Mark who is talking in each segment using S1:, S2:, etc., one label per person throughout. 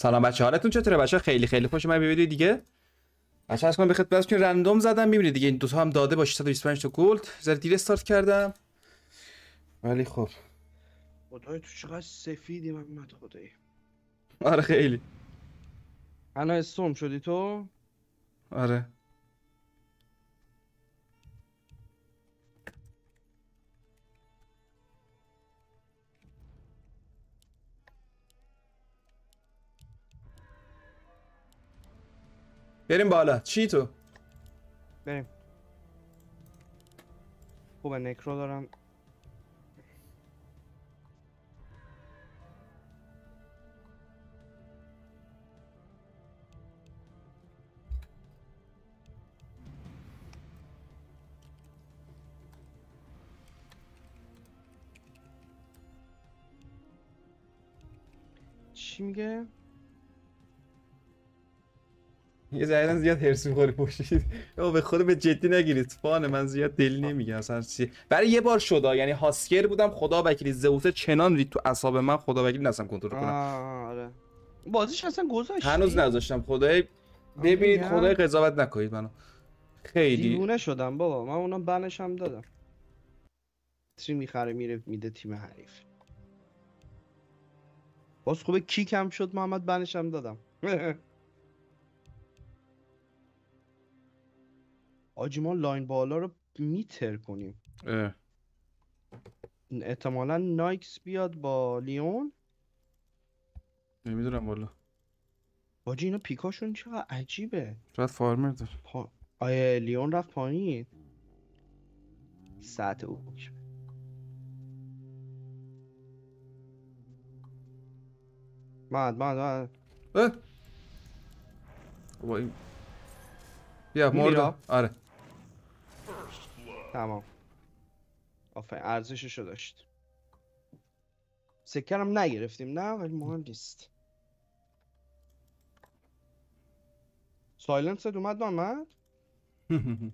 S1: سلام بچه حالتون چطوره؟ بچه خیلی خیلی خوش من ویدیو دیگه؟ بچه از کنم به خدمت که رندوم زدم. می‌بینید دیگه این دو تا هم داده با 625 تا گلد زر دیر استارت کردم. ولی خب.
S2: خدای تو چقدر سفیدی محمد خدایی.
S1: آره خیلی.
S2: انا استوم شدی تو؟
S1: آره. بریم بالا چی تو
S2: بریم خوبه نکرو دارم چی میگه؟
S1: یه ذره زیاد هرس می‌خوری پشتید او به خود به جدی نگیرید. فان من زیاد دلی نمیگم اصلا چی؟ برای یه بار شدا یعنی هاسکر بودم خدا وکیلی زئوس چنان رید تو اعصاب من خدا وکیلی نستم کنترل کنم.
S2: آره. بازیش اصلا گذاشتی؟
S1: هنوز نذاشتم. خدای ببینید. خدای قضاوت نکنید منو. خیلی.
S2: دیوونه شدم بابا. من اونم بنش هم دادم. تری می‌خره میره میده تیم حریف. باز خوبه کیک هم شد محمد بنش هم دادم. آجی ما لاین بالا رو میتر کنیم.
S1: اه.
S2: احتمالا نایکس بیاد با لیون.
S1: نمی‌دونم والا.
S2: آجی اینا پیکاشون چقدر عجیبه.
S1: شاید فارمر داره.
S2: پا... آیه لیون رفت پایین. ساعت او بعد بعد بعد.
S1: اه. بابا این بیا؟ مردم آره.
S2: تمام. آفرین ارزششو داشت. سکرم نگرفتیم نه ولی مهم نیست. سایلنست اومد محمد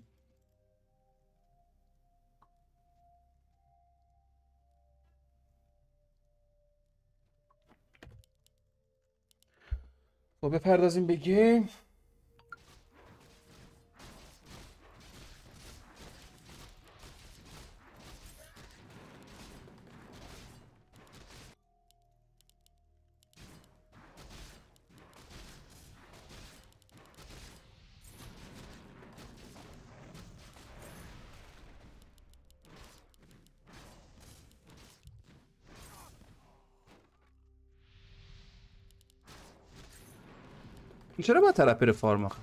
S1: خب بپردازیم بگیم. این چرا با طرف بره فارم آخه؟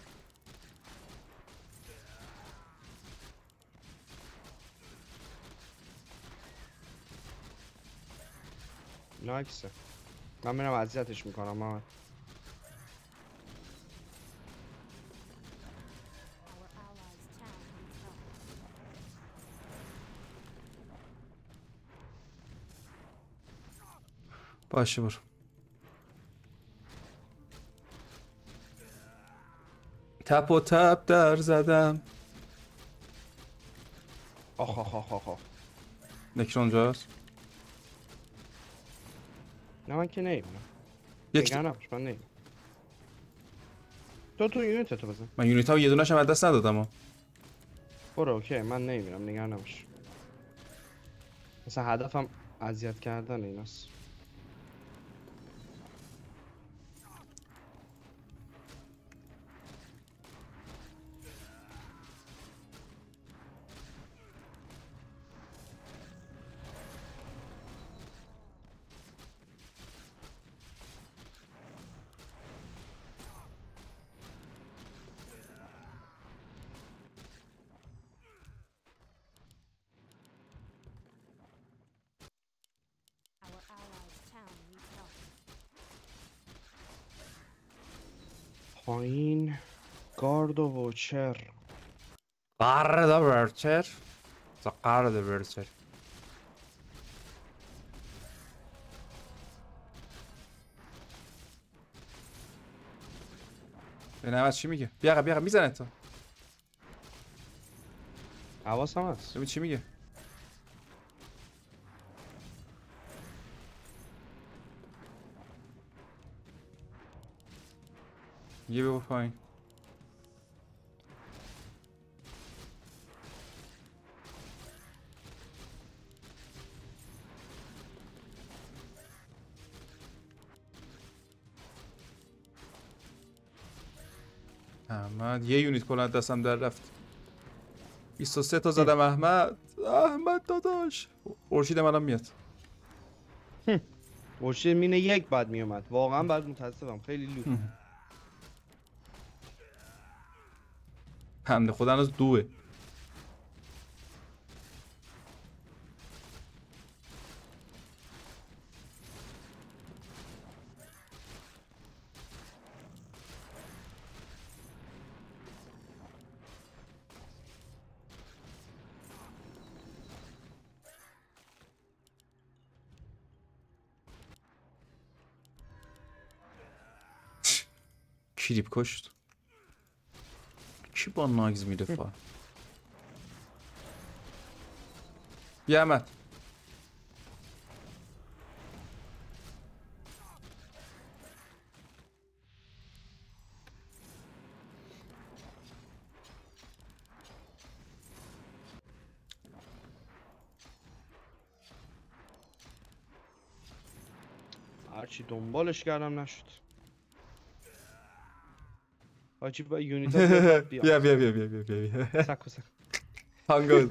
S2: نایکسه من میرم اذیتش می‌کنم محمد.
S1: باشه برو. تپ و تپ در زدم.
S2: آخ آخ آخ آخ آخ.
S1: نکر اونجاست
S2: نه من که نمی‌بینم
S1: یک
S2: نگران نباش من نمی‌بینم تو تو یونیت تو بزن.
S1: من یونیت ها یه دونش هم از دست ندادم ها.
S2: برو اوکی. من نمی‌بینم نگران نباش. مثلا هدفم اذیت کردن ایناست. گارد و ووچر
S1: قرد ورچر تا قرد ورچر ببینم از چی میگه؟ بیا بیا می‌زنه تو.
S2: حواسم هست.
S1: ببین چی میگه. یه ببر پایین. احمد یه یونیت کلا دستم در رفت. 23 تا زدم احمد. احمد داداش. خورشید منم میاد.
S2: خورشید مینه یک بعد میومد واقعا بعد متاسفم. خیلی لوت.
S1: بنده خدا هنوز دوه. کلیپ کشت کی با ناگز میره فا بیا احمد
S2: هرچی دنبالش کردم نشد Acaba
S1: Unita bir Ya ya ya ya ya
S2: ya. Sacco
S1: sacco. Tango.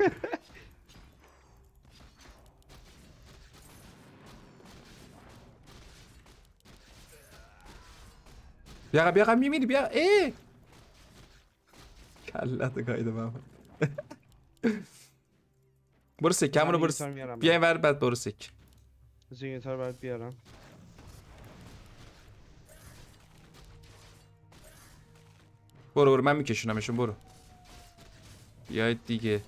S1: Biara biara mimini biara. Eee. Kalladı kaydım ama. Borusek, kamerayı Borusek. Bir
S2: ver ben Borusek. Zingitar
S1: ver bir ara. برو برو من میکشونمشون برو. بیاید دیگه.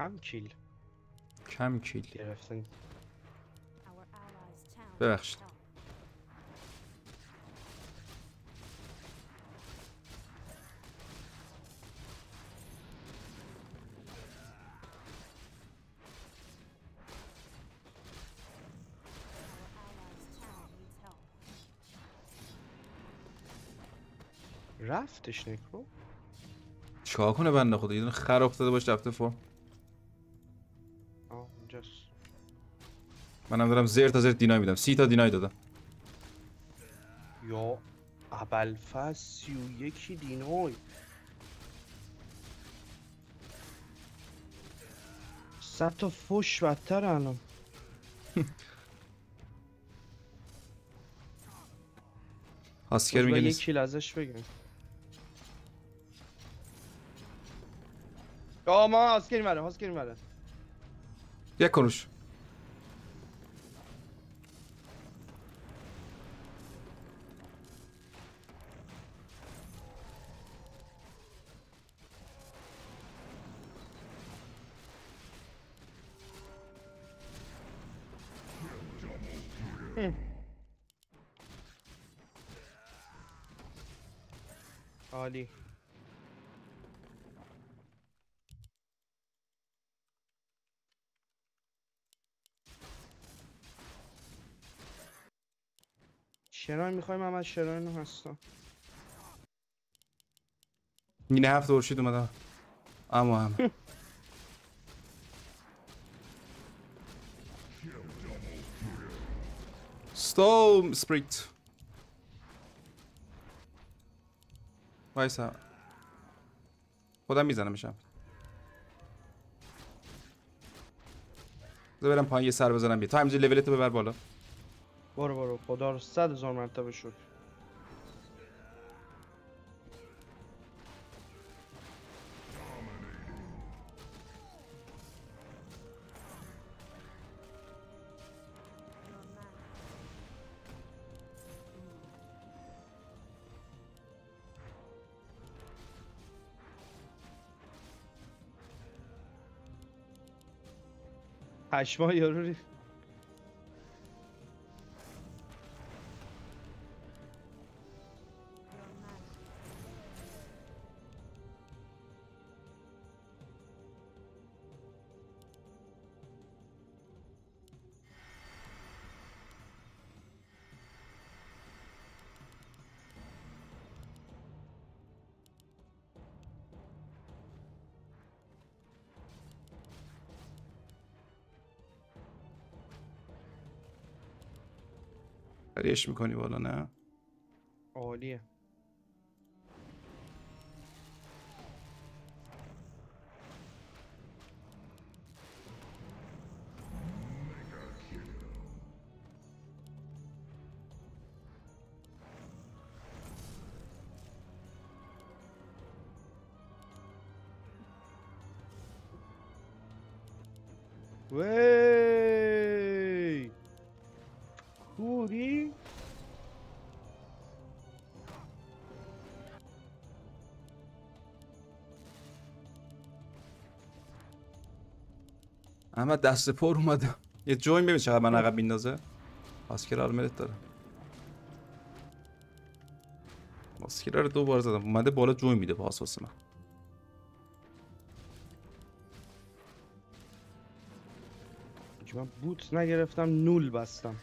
S2: کم کیل
S1: کم کیل.
S2: گرفتن؟
S1: ببخشید.
S2: رفتش نکرو
S1: چیکار کنه بنده خدا؟ یه دونه خر افتاده باش رفته فرم.
S2: آه اونجاست.
S1: منم دارم زیر تا زیر دینای میدم. سی تا دینای دادم.
S2: یا ابلفس سی و یکی دینوی صد تا فش بدتر الان.
S1: هاسکر
S2: باید
S1: میگه نیست.
S2: کیل ازش بگیریم. Ja, man har skrivit med det,
S1: har skrivit
S2: med det. Ya konuş. Hmm. Ali. شراین می‌خوایم من از شراین هستم.
S1: اینه هفت ورشید اومدم اما هم ستوم سپریت وایسا. خودم می‌زنم میشم برم پایین یه سر بزنم بیا تایم لولتو ببر بالا.
S2: برو برو خدا رو صد هزار مرتبه شد. پشما یارو ری
S1: ریش می‌کنی بالا نه؟
S2: عالیه.
S1: احمد دست پر اومده. یه جوین ببین چقدر من عقب میندازه. ماسکرا رو ملت داره. ماسکرا رو دو بار زدم. اومده بالا جوین میده پاس واسه من.
S2: من بوت نگرفتم نول بستم.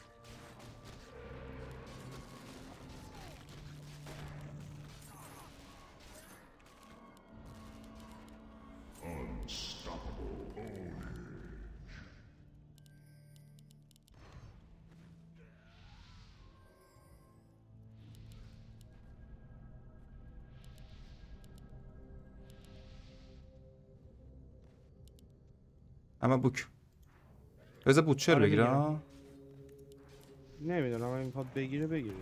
S1: اما بوک. بذار بوچر
S2: آره
S1: بگیرم.
S2: نمی‌دونم این پاد بگیره بگیره.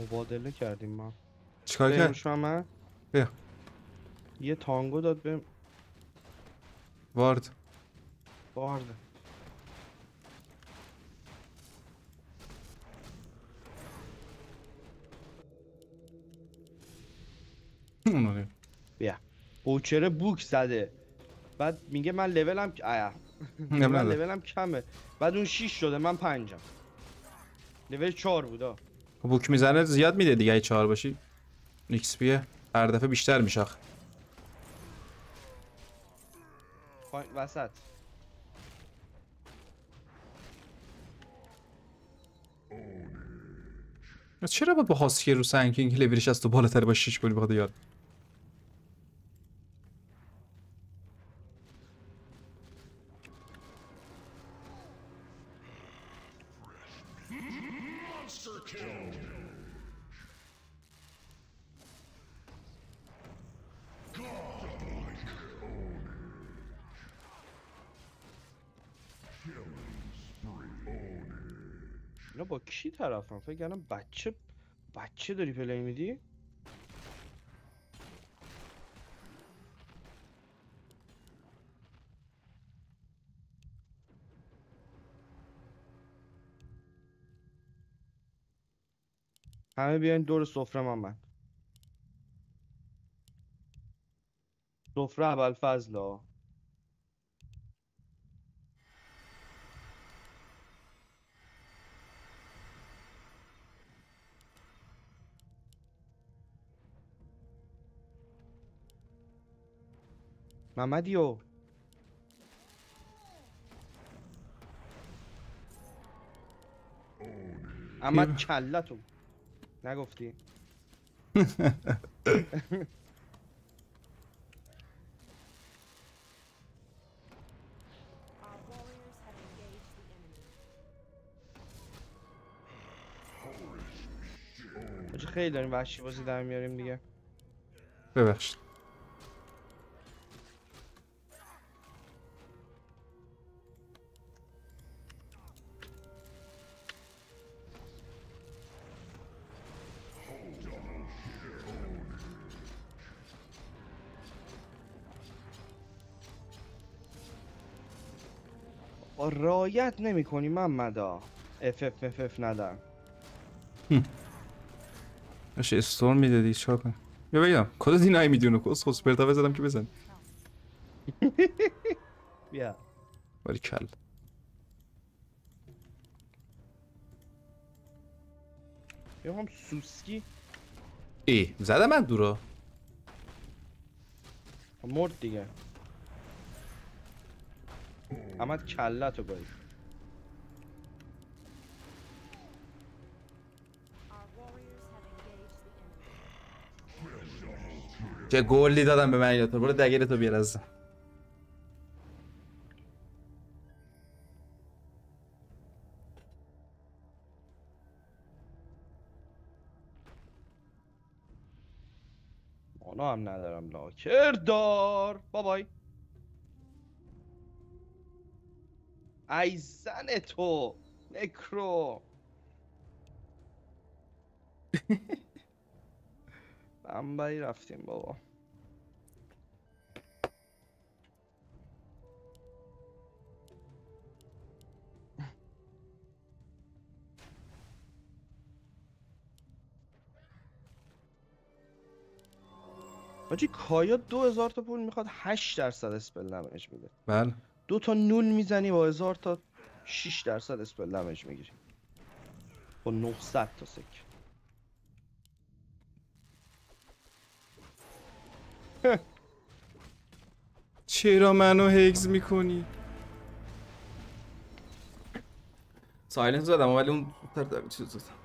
S2: مبادله کردیم ما.
S1: چیکار کرد؟
S2: من؟
S1: بیا.
S2: یه تانگو داد به
S1: وارد.
S2: بارد
S1: اونو.
S2: بیا. بوچره بوک زده. بعد میگه من لولم آیا من. لولم کمه. بعد اون 6 شده من پنجم. لول 4 بودا
S1: خب بوک می‌زنه زیاد میده دیگه اگه چهار باشی ایکس پیه هر دفعه بیشتر میشه آخه.
S2: وسط
S1: چرا با با هاسکی رو سنکینگ لبریش از تو بالاتر با 6 بولی بخواد یاد
S2: فکر کردم بچه بچه داری پلی میدی همه بیاین دور سفره من سفره اول فضل محمدیو. اما کلتو نگفتی؟ خیلی داریم وحشی بازی در میاریم دیگه.
S1: ببخشید.
S2: رایت نمی کنی محمدا اف اف اف اف ندم
S1: باشه استورم می‌دادی چیکار کنم؟ یا بگم کد دینایی میدونو کس خس پرتا بزنم که بزن
S2: بیا.
S1: ولی کل.
S2: بیا هم سوسکی.
S1: ای زدم من دورا.
S2: مرد دیگه. احمد باید
S3: engaged the enemy.
S1: چه گلی دادم به من اینا برو دگیر تو بیار از
S2: مانا هم ندارم لاکر دار. بابای. ای زن تو نکرو. بمبئی رفتیم بابا. آجی کایا دو هزار تا پول می‌خواد 8 درصد اسپل دمج میده.
S1: بله.
S2: دو تا نول می‌زنی با هزار تا 6 درصد spell damage می‌گیری. با 900 تا سک
S1: چرا منو hex می‌کنی؟ silence زدم ولی اون تر چیز زدم.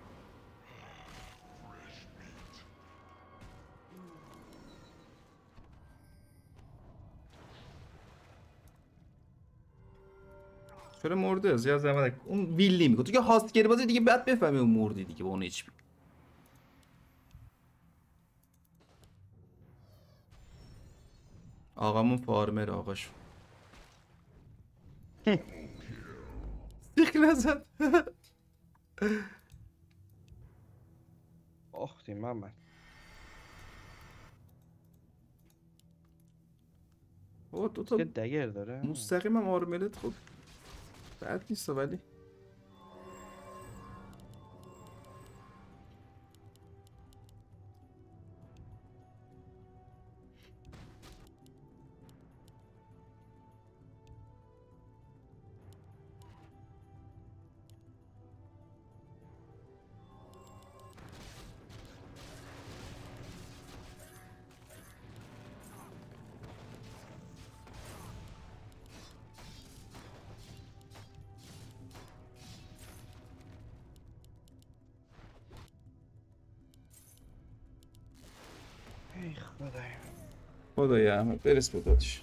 S1: چرا مرده؟ از یه زمان اون ویلی میگه تو که هاستگری بازی دیگه بعد بفهمی اون مردی دیگه با اون اچ آقامون فارمر آقاشون سیخ نزد
S2: باختیم محمد.
S1: او دو تا
S2: دگر داره.
S1: مستقیم هم آرملت خب. بد نیست
S2: خدایا
S1: احمد برس به دادش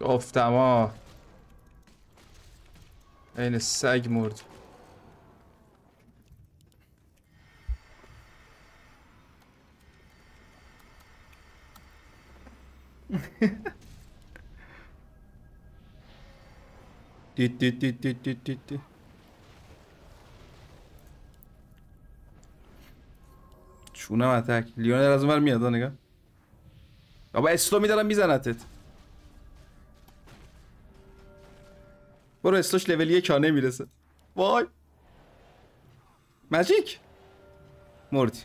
S1: گفتم ها این سگ مرد. دید دید دید. چونم اتک لیونر از اونور میاد ها نگاه بابا اسلو میدارم میزنتت. برو اسلوش لول یک ها نمی‌رسه وای. ماجیک مردی.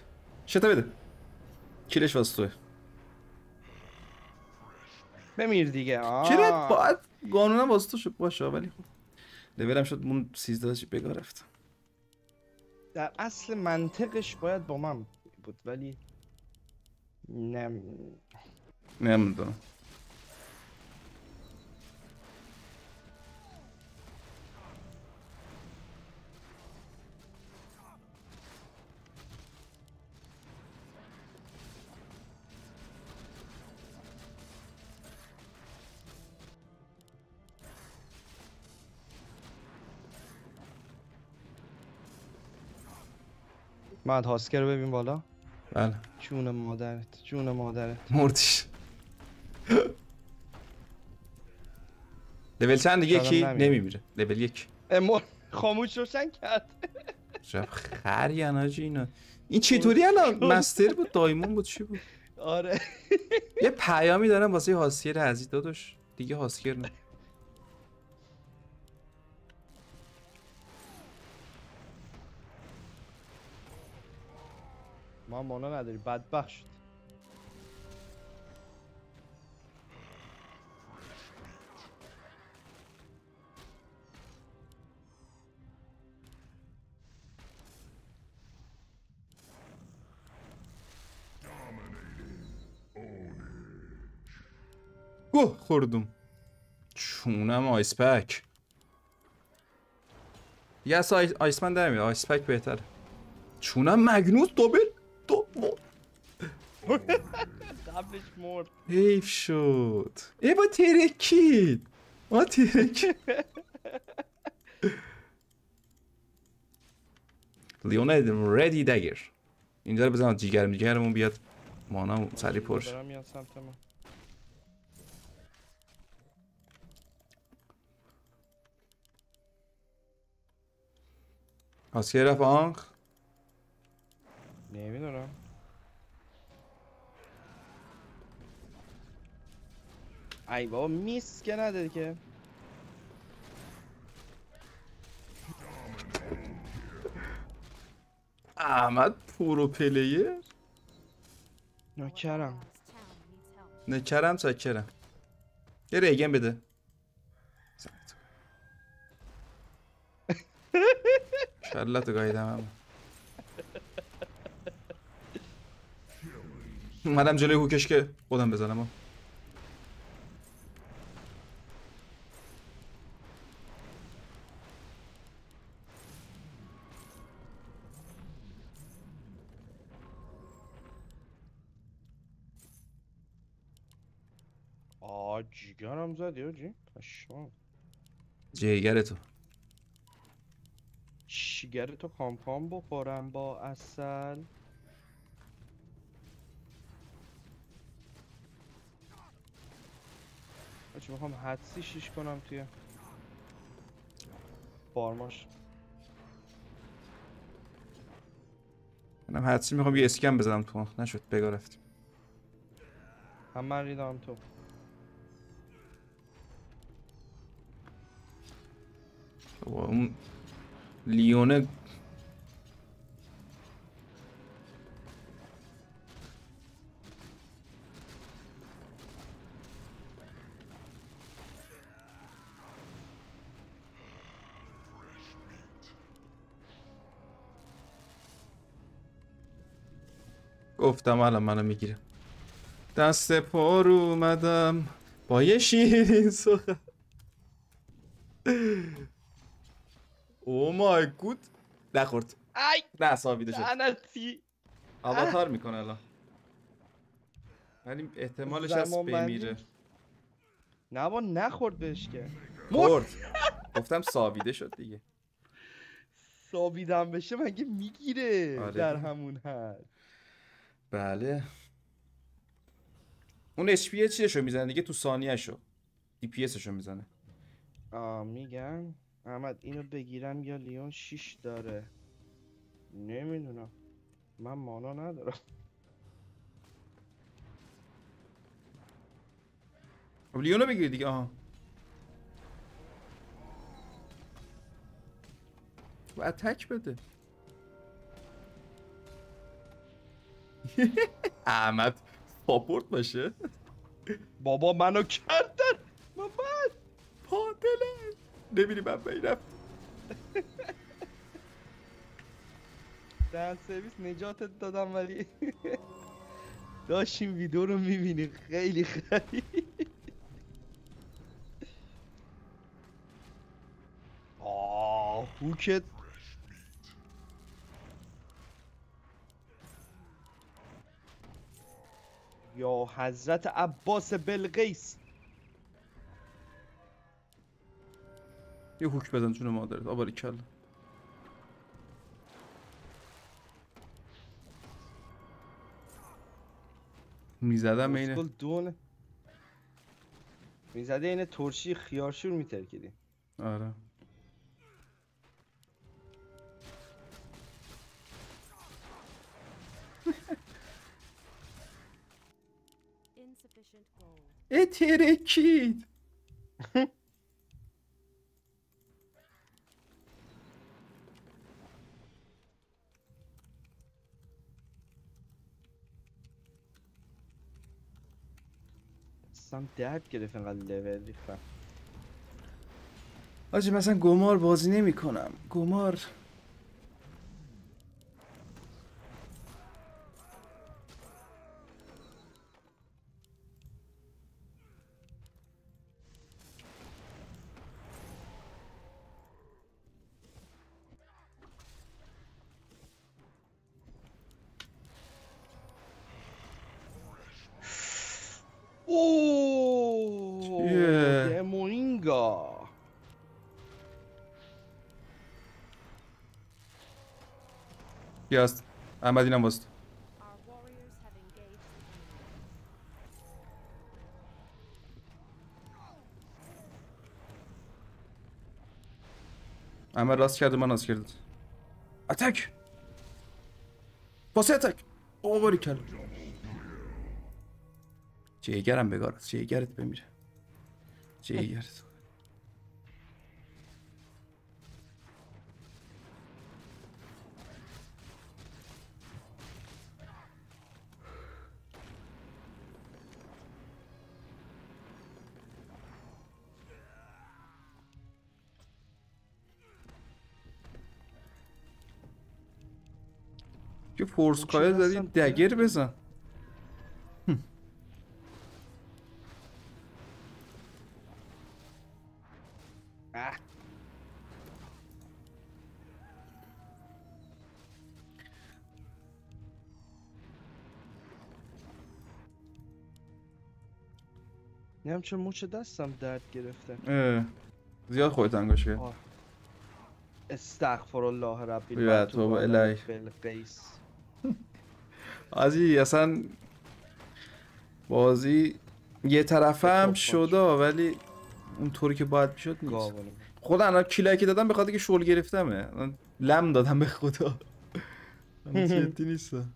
S1: شتا بده. کیلش واسه توه.
S2: بمیر دیگه. آه.
S1: چرا باید قانونا واسه تو شد باشه ولی خب. لولم شد مون 13 چی بگاه رفت.
S2: در اصل منطقش باید با من بود ولی نم
S1: نمی‌دونم.
S2: مد هاسکر رو ببین بالا.
S1: بله.
S2: جون مادرت جون مادرت.
S1: مردیش. لول چند؟ یکی. نمیمیره. لول یک.
S2: خاموش روشن کرد.
S1: عجب خری آجی اینا. این چطوری الان مستر بود دایمون بود چی بود؟
S2: آره.
S1: یه پیامی دارم واسه هاسکر عزیز داداش. دیگه هاسکر نه.
S2: ما مانا نداری بدبخت شد.
S1: گوه خوردم چونم آیس پک. یه اصلا آیس, آیسمن در میاد. آیس پک بهتره. چونم مگنوس دوبل. دو
S2: قبلش مرد
S1: حیف شد ای با ترکید ما ترکید لیون ردی دگر اینجا رو بزنم جیگرم جیگرمون بیاد مانا سری پرش آسکر رفت آنخ
S2: نمی‌دونم ای بابا میس که نداری که.
S1: احمد پرو پلیر؟
S3: help.
S1: نکرم چکرم یه ریگن بده. کلتو گاییدم هم اومدم جلوی هوکش که خودم بزنم
S2: جیگرم زدی آجی؟ پشمام.
S1: جیگر تو
S2: شیگر تو کام کام بخورم با اصل بچه می‌خوام حدسی شیش کنم توی فارماش
S1: منم حدسی می‌خوام یه اسکم بزنم تو. نشد بگا رفتیم.
S2: هم من ریدم تو.
S1: اون لیونه گفتم الان منو می‌گیره. دست پر اومدم با یه شیرین سخن. او مای گود. نخورد.
S2: ای!
S1: نه صابیده شد.
S2: لعنتی.
S1: آواتار می‌کنه الان. ولی احتمالش
S2: بندی.
S1: بمیره
S2: نه با نخورد بهش که.
S1: خورد. گفتم ساویده شد دیگه.
S2: سابیدم بشه مگه می‌گیره؟
S1: آره.
S2: در. همون حد.
S1: بله. اون اچ پی چیشو می‌زنه دیگه؟ تو ثانیه شو. دی پی شو می‌زنه.
S2: آه میگن. احمد اینو بگیرم یا لیون شیش داره. نمی‌دونم. من مانا ندارم.
S1: خب لیونو بگیر دیگه آها. و اتک بده. احمد ساپورت باشه.
S2: بابا منو کردن. بابا.
S1: پادله نمیری من رفت.
S2: در سرویس نجاتت دادم ولی داشتیم ویدیو رو می‌بینی خیلی خیلی آه هوکت. یا حضرت عباس بلقیس.
S1: یه هوک بزن جون مادرت آباری کلا می‌زدم اینه
S2: خب، دونه می‌زده اینه ترشی خیارشور میترکیدی.
S1: آره. اترکید
S2: اصلا درد گرفت اینقدر لول ریختم
S1: آجی مثلا گمار بازی نمی کنم گمار یا است احمد اینم واسه
S3: Our warriors have engaged the enemy.
S1: احمد راست کرده من راست کرده اتک پاس اتک او باری کل زدی
S2: هستم؟
S1: دگر بزن.
S2: نیم چه موچ دستم درد گرفته
S1: اه. زیاد خودت انگاش کرد.
S2: استغفر الله ربی
S1: بی اتوب الیه. آجی اصلا بازی یه طرفه هم
S2: خب،
S1: شده ولی اونطوری که باید می‌شد نیست. خدا الان کیلایی که دادم به خاطر که شل گرفتمه. لم دادم به خدا. جدی نیستم.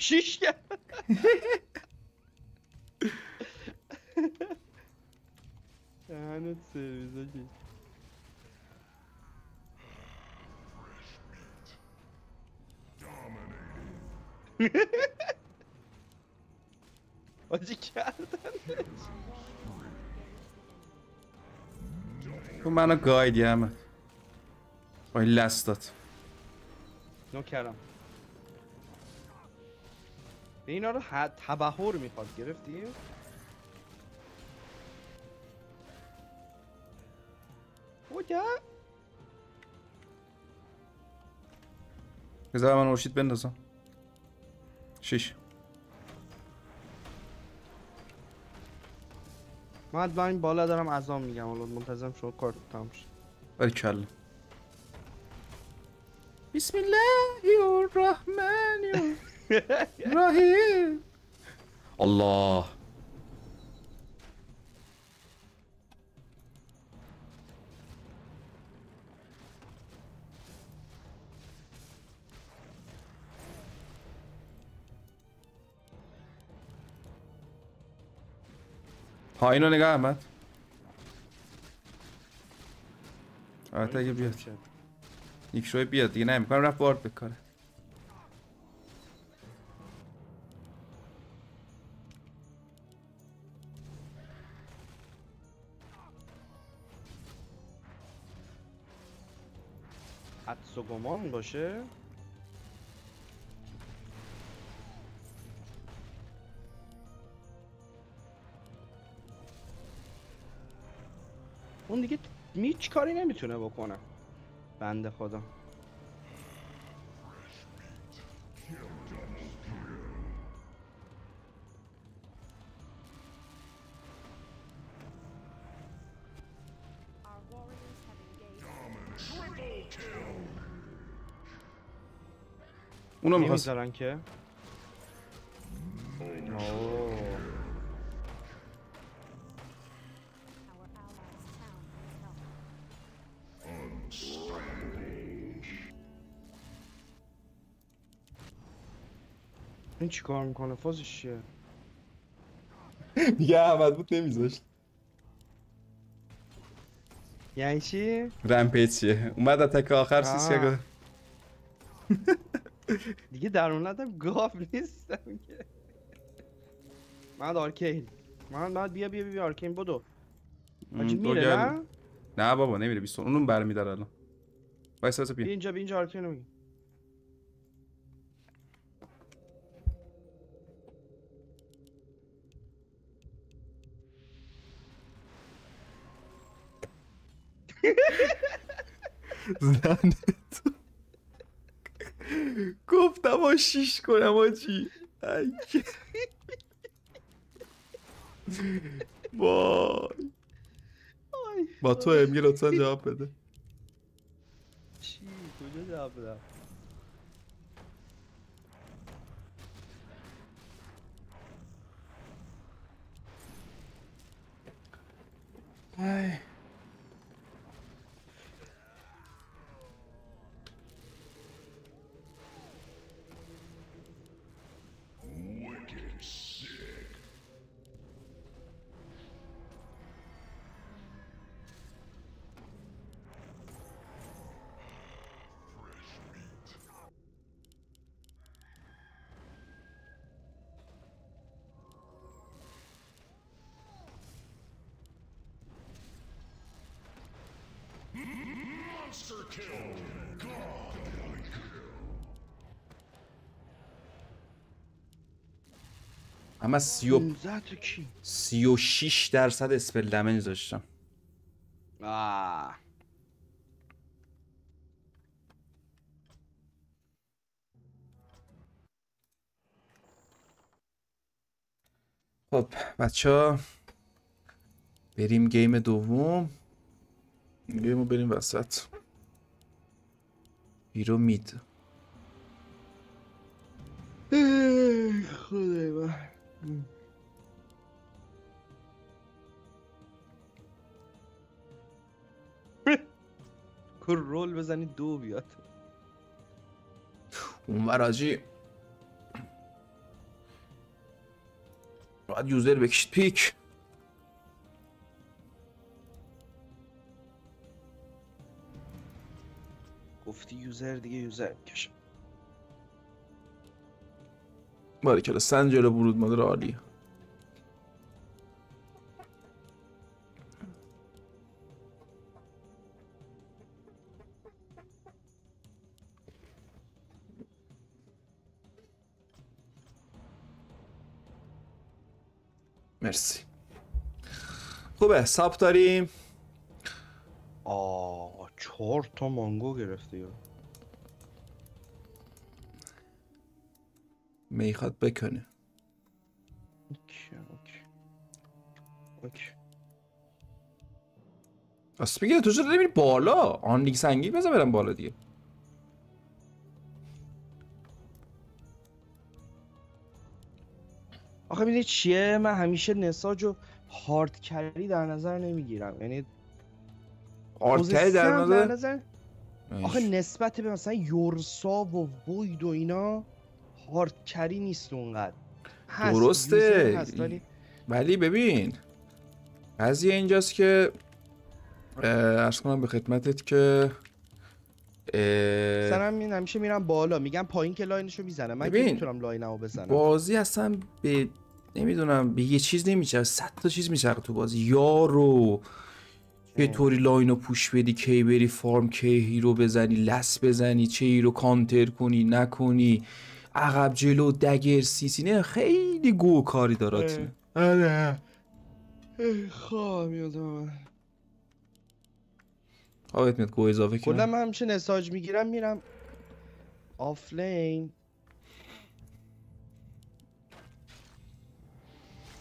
S2: شیش کرد دهنت سرویس آجی. آجی کردن
S1: تو منو گایدی احمد. با این لستات
S2: نو کردم اینا رو حد تبهر می‌خواد گرفتی؟ کجا؟
S1: بذار من ارشید بندازم. شش
S2: من این بالا دارم ازام میگم حالا منتظرم شما کار تمام شه.
S1: باری کلا بسم الله الرحمن الرحیم. الله پایین رو نگاه احمد البته اگه بیاد یک شوی بیاد دیگه نمی‌کنم رفت وارد بکاره
S2: گمان باشه. اون دیگه هیچ کاری نمی‌تونه بکنه. بنده خدا.
S1: اونو می‌خواست.
S2: نمی‌ذارن که. این چیکار می‌کنه؟ فازش چیه؟
S1: میگه احمد بود نمیذاشت.
S2: یعنی چی؟
S1: رمپیج چیه؟ اومد اتک آخر سیس
S2: دیگه درونتم گاف نیستم که. من آرکین. من بعد بیا بیا بیا آرکین بدو.
S1: م،
S2: میره. نه؟
S1: نه بابا نمیره. 20 اونو برمیداره الان. وایس وایس
S2: بیا. اینجا بیا اینجا آرکین رو
S1: زنت گفتم با شیش کنم آجی. وای. با تو امیگه لطفا جواب بده.
S2: چی؟ کجا جواب بدم؟
S1: اما سی و
S2: 15 تا کی؟
S1: سی و شیش درصد spell damage داشتم.
S2: آه.
S1: خب بچه ها بریم game دوم. game رو بریم وسط. hero mid
S2: ای خدای من. کن رول بزنی دو بیاد.
S1: اون وراجی باید یوزر بکشید پیک.
S2: گفتی یوزر دیگه یوزر می‌کشم
S1: باریکلا سنجر برود مادر عالی مرسی. خوبه ساب داریم؟
S2: آه چهار تا مانگو گرفته
S1: می‌خواد بکنه.
S2: اوکی اوکی اوکی.
S1: راست میگه تو چرا نمیری بالا؟ آن لیگ سنگی بذار برم بالا دیگه.
S2: آخه می‌دونی چیه؟ من همیشه نساج و hard carry در نظر نمی‌گیرم. یعنی
S1: آرتای در نظر؟
S2: آخه نسبت به مثلا Ursa و Void و اینا hard carry نیست اونقدر. هست،
S1: درسته.
S2: هست ولی
S1: ولی ببین قضیه اینجاست که عرض کنم به خدمتت که
S2: مثلا من همیشه میرم بالا میگم پایین که lane شو می‌زنه من که می‌تونم lane مو بزنم.
S1: بازی اصلا به نمی‌دونم به یه چیز نمیشه صد تا چیز میشه تو بازی. یارو چه؟ طوری لاینو پوش بدی کی بری فارم کی هیرو بزنی لس بزنی چه هیرو کانتر کنی نکنی. عقب جلو دگر سیسی نه خیلی گو کاری دارات آره.
S2: خواه میاد من
S1: خوابت میاد گو اضافه
S2: کلا
S1: کنم
S2: من همیشه نساج می‌گیرم میرم آفلین.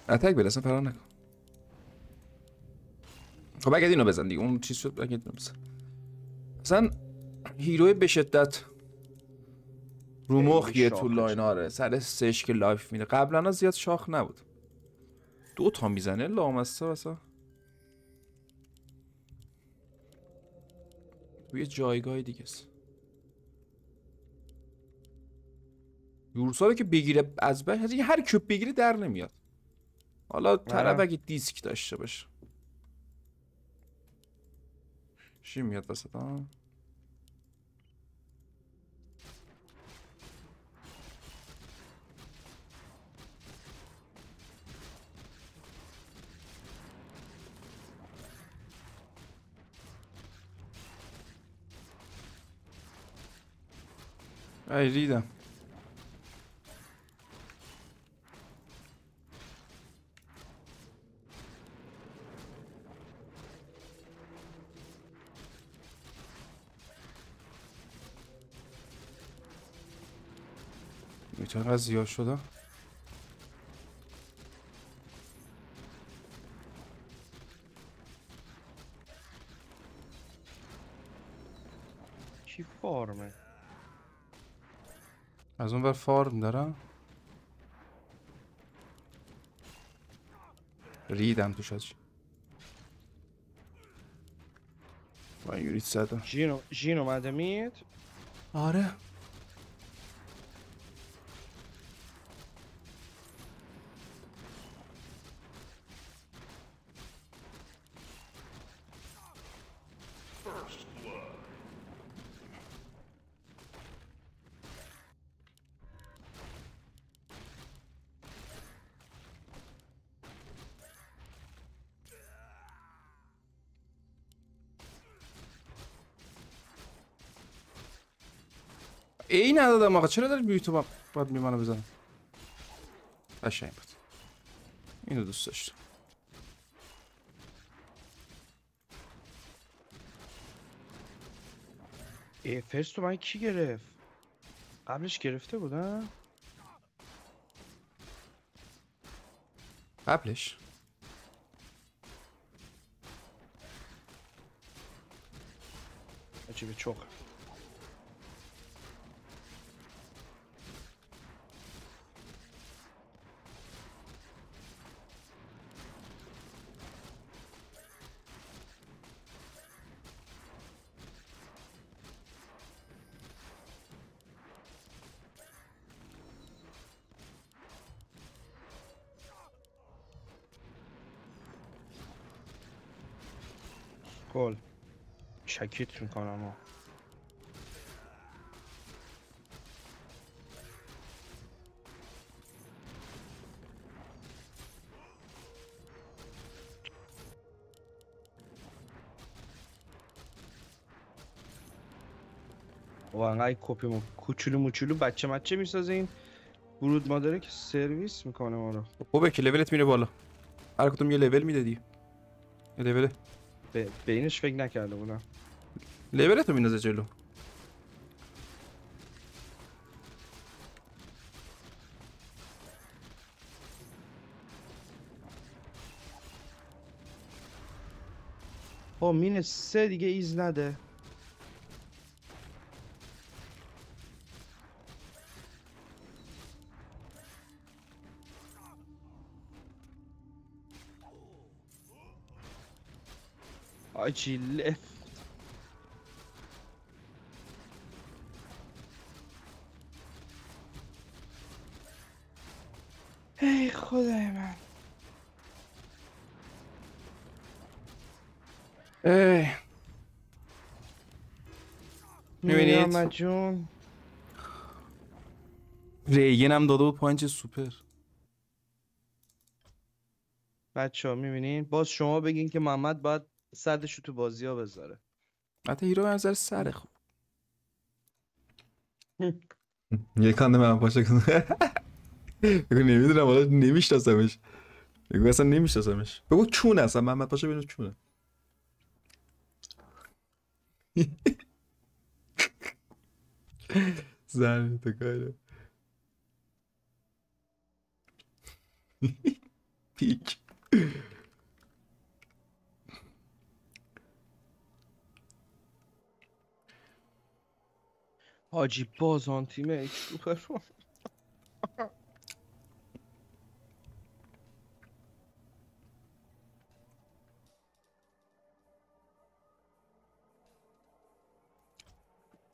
S1: اتک برسن فرار نکن. خب اگه اینو بزن دیگه اون چیز شد اگه اینو بزن. اصلا هیروی به شدت رو مخیه تو لاین آره. سر سش که لایف میده. قبلا زیاد شاخ نبود. دو تا می‌زنه لامسته واسه. روی جایگاه دیگه است. یورسا رو که بگیره از بین هر- هر کیوب بگیره در نمیاد. حالا طرف اگه دیسک داشته باشه. چی میاد وسط ای ریدم چقدر زیاد شده؟
S2: چی فارمه
S1: از اون بر فارم دارم. ریدم توش آجی. با این یوریت زدم
S2: ژین اومده مید؟
S1: آره ای ندادم آقا. چرا داری بیوتو با باید می منو بزنم قشنگ بود. اینو دوست داشتم.
S2: ای فرست تو من کی گرفت؟ قبلش گرفته بودم
S1: قبلش؟
S2: عجیبه چخ گل چکیت می‌کنم ها و انقدر کپی ما کوچولو موچولو بچه مچه می‌سازین برود مادره که سرویس می‌کنه ما رو
S1: خوبه که لولت میره بالا هر کدوم یه لول میده دیگه یه لول
S2: به, به اینش فکر نکرده بودم
S1: لولت رو میندازه جلو
S2: با مین سه دیگه ایز نده آجی ای خدای من.
S1: ای. می‌بینید؟
S2: جون.
S1: ریگن هم داده بود پانچ سوپر.
S2: بچه ها می‌بینین؟ باز شما بگین که محمد باید صدشو تو بازی ها بذاره.
S1: حتی هیرو به نظر سر خوب.
S4: یه کانده من پاشه کنه بگو نمی‌دونم حالا نمیشناسمش. بگو اصلا نمیشناسمش. بگو چون اصلا محمد پاشه بینو چونه. زن تو کاره. پیک.
S2: حاجی باز آن تیم ایکس رو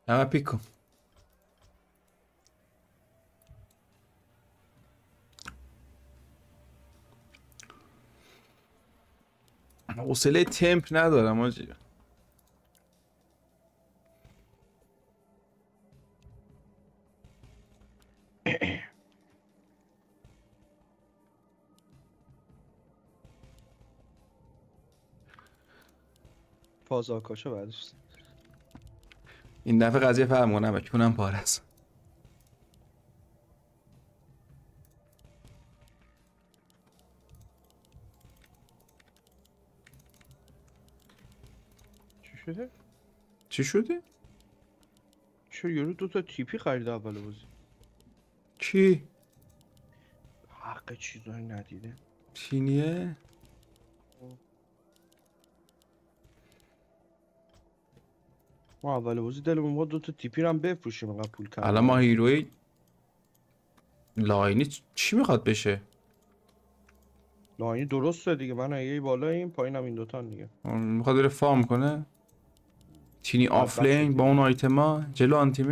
S1: پیک کن حوصله تمپ ندارم آجی.
S2: فاز آکاشو بعدش
S1: این دفعه قضیه فهم کنم کنم پاره است
S2: چی شده؟
S1: چی شده؟
S2: چرا یارو دو تا تیپی خرید اول بازی
S1: کی؟
S2: حق چیزایی ندیده
S1: تینیه؟
S2: ما اول بازی دلمون با دو تا تیپی رو هم بفروشیم اینقدر پول کردیم
S1: الان ما هیروی لاینی چی می‌خواد بشه؟
S2: لاینی درسته دیگه من یه بالا این پایینم این دوتا دیگه
S1: می‌خواد بره فارم کنه تینی آفلین با اون آیتما جلو آنتی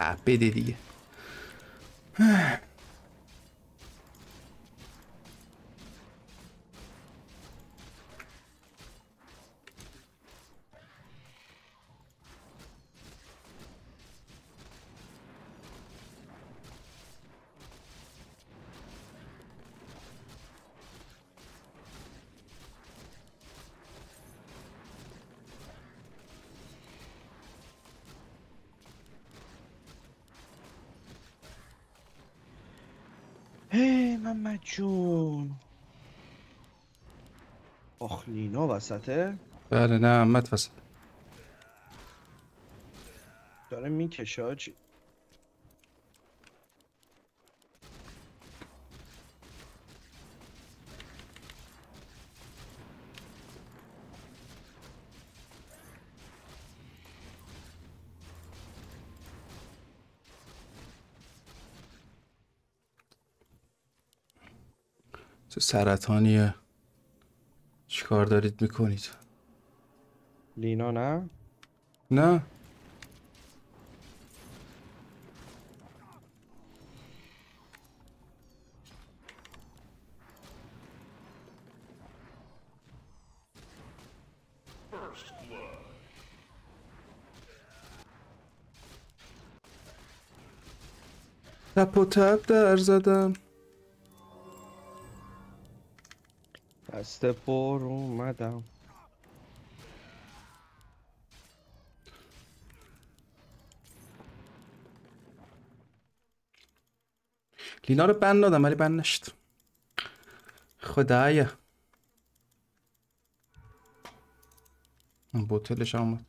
S1: میج آه بده دیگه
S2: هی محمد جون آخ لینا وسطه؟
S1: بله نه احمد وسط.
S2: داره می‌کشه آجی.
S1: سرطانیه. چیکار دارید می‌کنید؟
S2: لینا نه؟
S1: نه. تپ و تپ در زدم.
S2: دست پر اومدم.
S1: لینا رو بند دادم ولی بند نشد. خدایا بوتلش هم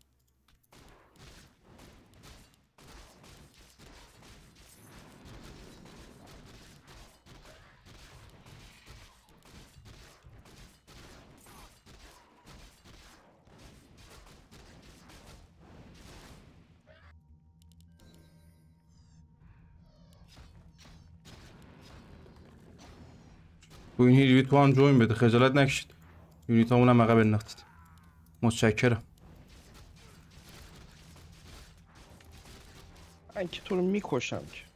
S1: تو این هیروی تو هم جوین بده خجالت نکشید. یونیت هم عقب انداختید. متشکرم.
S2: من که تو رو می‌کشم که.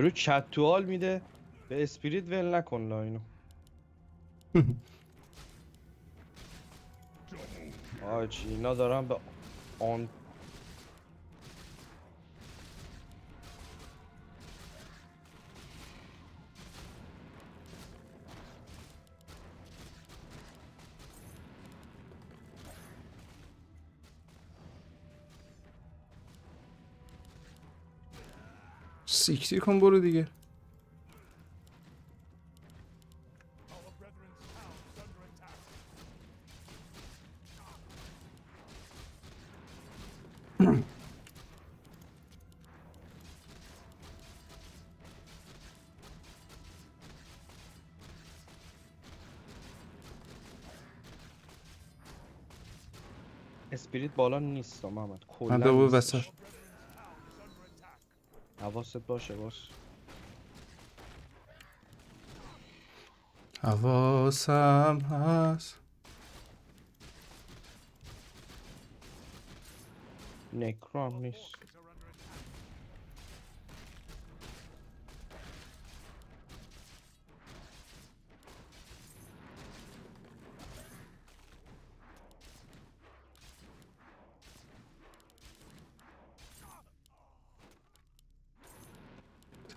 S2: یارو چتوال میده. به اسپریت ول نکن لاینو آجی اینا دارن به آن
S1: سیکتیر کن برو دیگه
S2: اسپریت بالا نیست محمد کلا
S1: من دو
S2: نیستش.
S1: وسط
S2: حواست باشه باش.
S1: حواسم هست.
S2: نکرام نیست.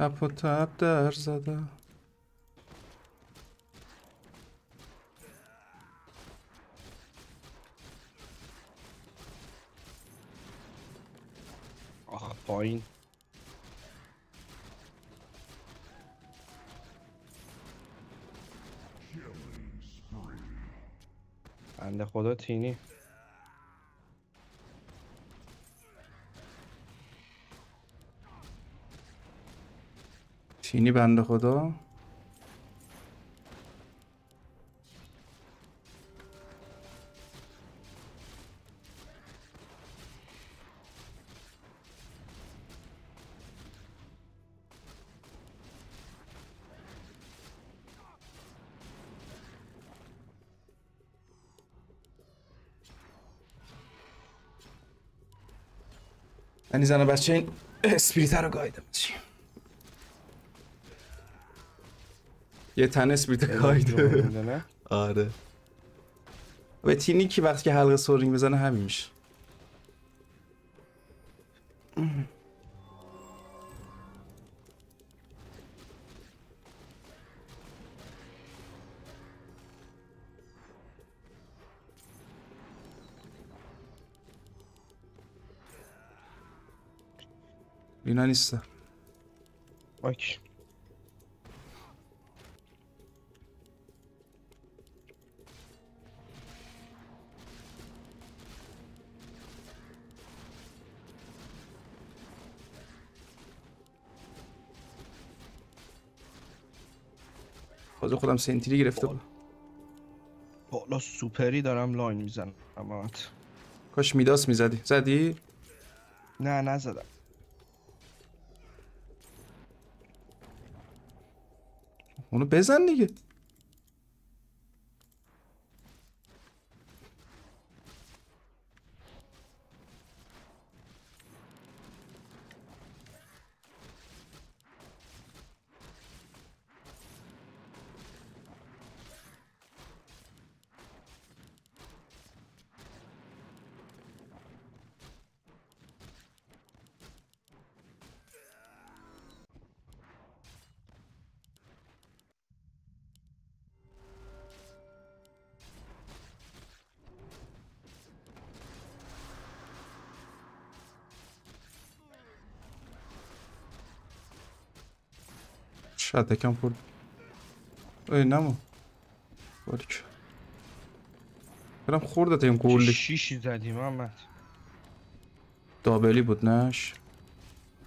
S1: تپ و تپ در زده
S2: آخ پایین بنده خدا تینی.
S1: تینی بنده خدا. یعنی زن بچه این اسپریت رو گایدم. چی؟ یه تن اسپریت گایده
S2: می‌دونه
S1: آره. و تینی که وقتی که حلقه سورینگ بزنه همین میشه. اینا نیستن.
S2: اوکی.
S1: خود خودم سنتری گرفته بود
S2: بالا سوپری دارم لاین می‌زنم. اما
S1: کاش میداس می‌زدی. زدی؟
S2: نه نزدم.
S1: اونو بزن دیگه. شاید یکم خورد. ای نمو. باریک. برم خوردت این
S2: چه
S1: کلی
S2: شیشی زدی محمد.
S1: دابلی بود نش.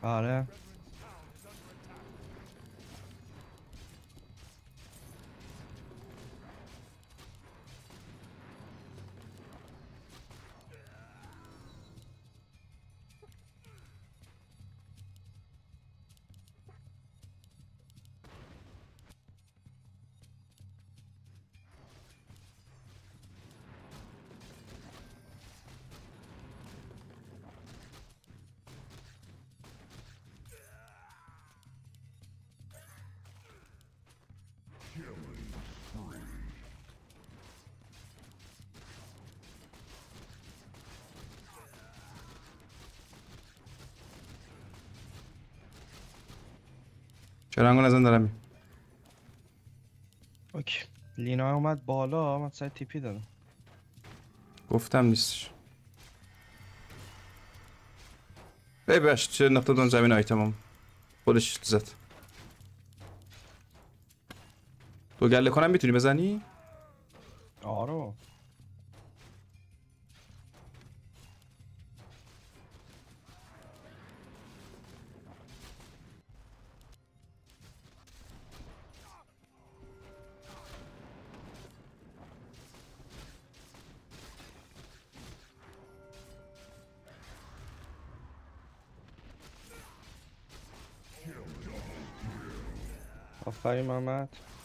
S2: آره.
S1: انگو نزن دارم میام.
S2: اوکی. لینا اومد بالا من سر تیپی دادم.
S1: گفتم نیستش. باش چه نقطه دون زمین آیتمم خودش زد. تو گله کنم می‌تونی بزنی؟
S2: آفرین محمد مین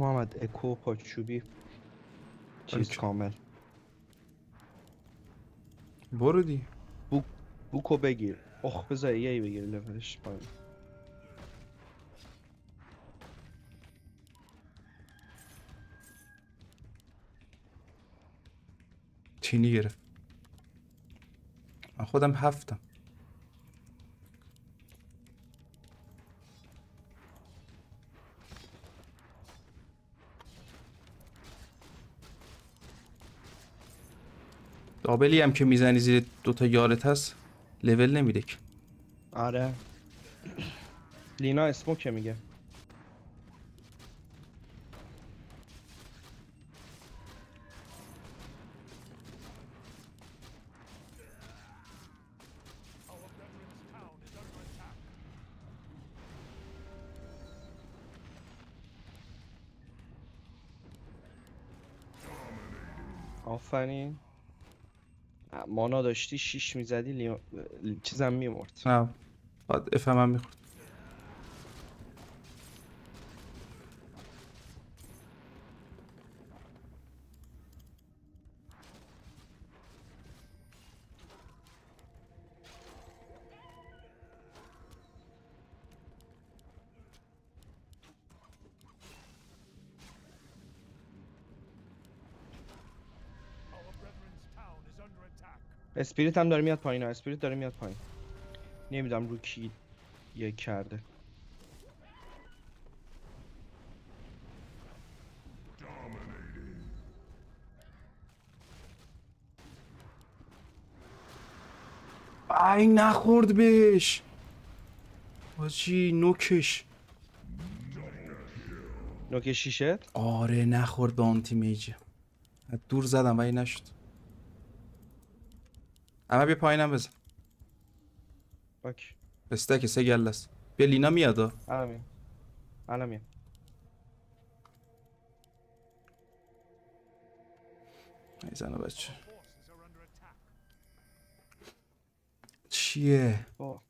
S2: محمد اکو پاچوبی. چیز. کامل.
S1: برو دی.
S2: بوکو بگیر. اخ بذار یه بگیر لولش پایین.
S1: تینی گرفت؟ من خودم هفتم. دابلی هم که می‌زنی زیر دوتا یارت هست لول نمیده که.
S2: آره. لینا اسموک میگه. آفرین. مانا داشتی شیش می‌زدی لیو... چیزم میمرد.
S1: نه. باید افهم هم می‌خورد.
S2: اسپریت هم داره میاد پایین ها اسپریت داره میاد پایین. نمی‌دونم رو کی یک کرده.
S1: ای نخورد بهش. حاجی نوکش.
S2: نوک شیشت
S1: آره نخورد به آنتی میجه. دور زدم ولی نشد. اما بیا پایینم بزن.
S2: اوکی.
S1: استک سه گل است بیا لینا میاد ها.
S2: الان میام. الان میام.
S1: ای زن بچه. چیه؟
S2: با.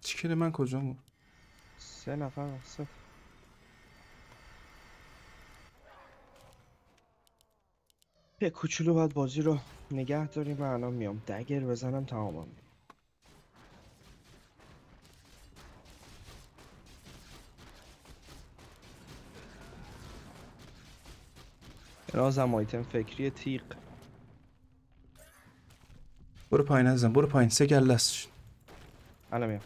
S1: چیکره من کجا بود
S2: سه نفر سه یه کوچولو باید بازی رو نگه داریم من الان میام. دگر بزنم تمامم رازم آیتم فکری تیغ.
S1: برو پایین عزیزم برو پایین. سه گل است
S2: الان میام.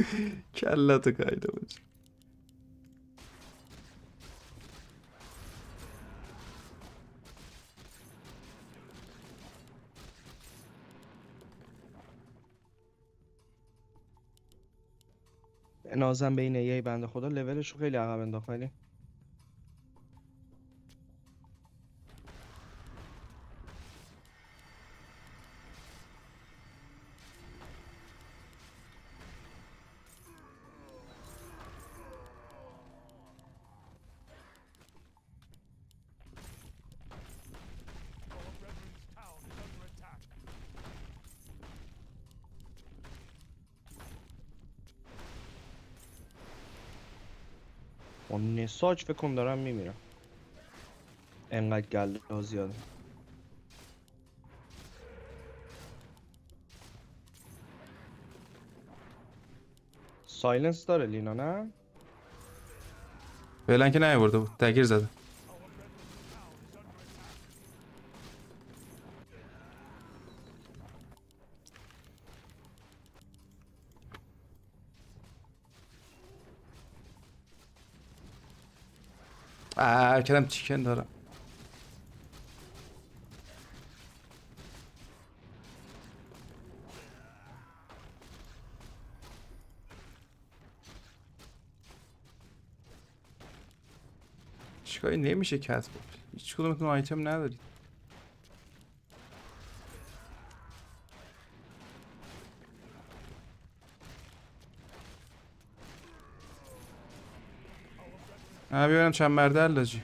S1: کلتو کایده بود.
S2: نازم بین یه بنده خدا لولش رو خیلی عقب انداخت ولی با نساج فکر کن دارم میمیرم. انقدر گله ها زیاده. سایلنس داره لینا نه؟
S1: فعلا که نیورده بود. دگیر زده. آه کردم چیکن دارم. چیکاری نمیشه کسب؟ هیچ کدومتون آیتم ندارید. ببینم چند مرده علاجی.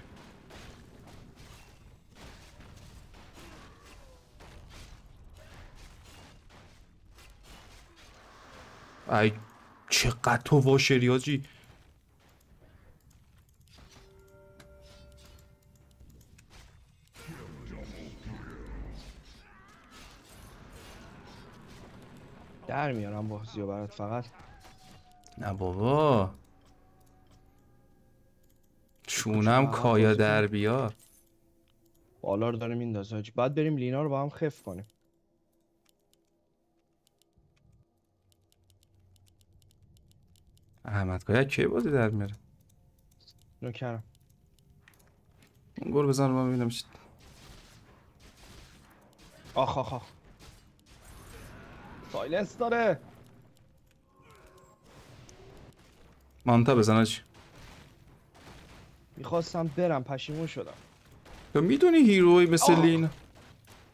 S1: ای چقدر تو واشری حاجی
S2: در میارم بازی رو برات فقط.
S1: نه بابا. چونم کایا در. بیار
S2: بالا رو داره میندازه. بعد بریم لینا رو با هم خف کنیم.
S1: احمد کایا کی بازی در میاره؟
S2: نوکرم.
S1: گل بزن من ببینم چی-
S2: آخ آخ آخ. silence داره.
S1: Manta بزن حاجی
S2: می‌خواستم برم پشیمون شدم.
S1: تو می‌دونی hero ی مثل
S2: آه.
S1: Lina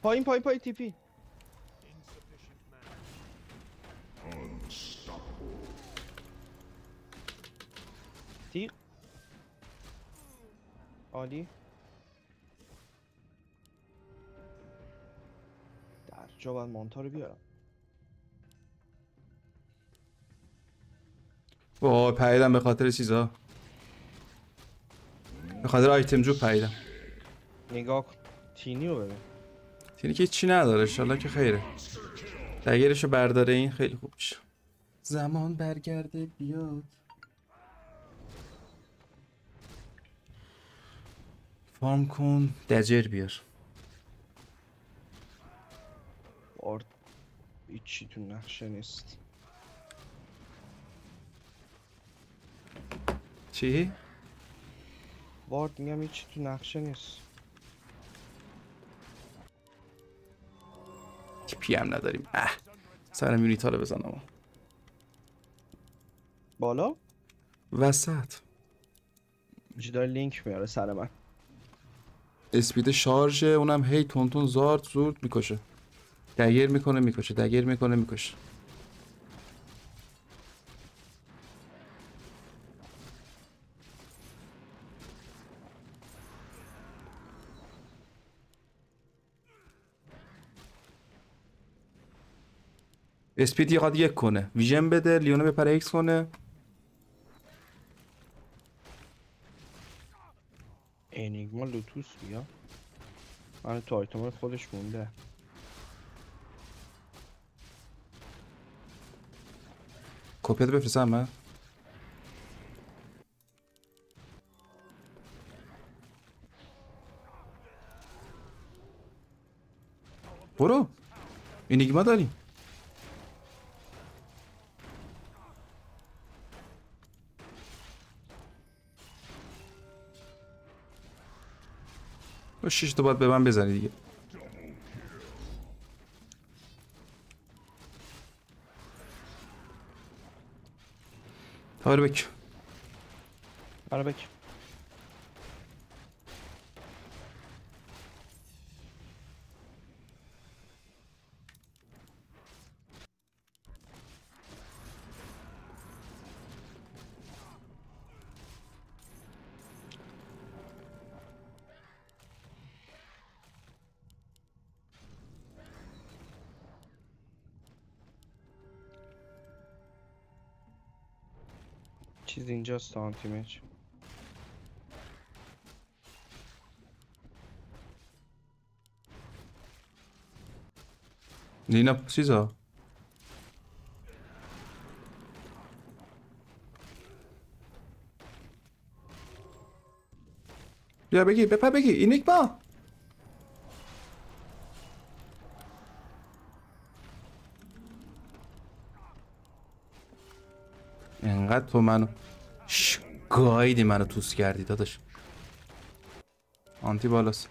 S2: پایین پایین پایین TP. تیغ. عالی. در جا باید مانتا رو بیارم.
S1: وای پریدم به خاطر چیزا. به خاطر آیتم جو پریدم.
S2: نگاه کن. تینی رو ببین.
S1: تینی که چی نداره انشالله که خیره. دگرشو برداره این خیلی خوب میشه. زمان برگرده بیاد. فارم کن. دجر بیار.
S2: بارد هیچی تو نقشه نیست.
S1: چی؟
S2: وارد میگم هیچی تو نقشه نیست.
S1: پی هم نداریم؟ اه سرم یونیتا رو بزنم
S2: بالا؟
S1: وسط.
S2: چی داره لینک میاره سر من؟
S1: اسپید شارژه اونم هی تون تون زارد زورد می‌کشه. دگیر می‌کنه می‌کشه. دگیر می‌کنه می‌کشه. اسپید یقاد یک کنه. ویژن بده لیونو بپره ایکس کنه.
S2: انیگما لوتوس بیا. من تو آیتم خودش مونده.
S1: کپیت بفرستم من برو. اینیگما داریم. تو شش تا باید به من بزنی دیگه. تاور بک
S2: does taunt damage.
S1: Nina precisa. بیا بگی بپر بگی اینیک با انقدر تو منو گایدی منو توس کردی داداش. آنتی بالاست.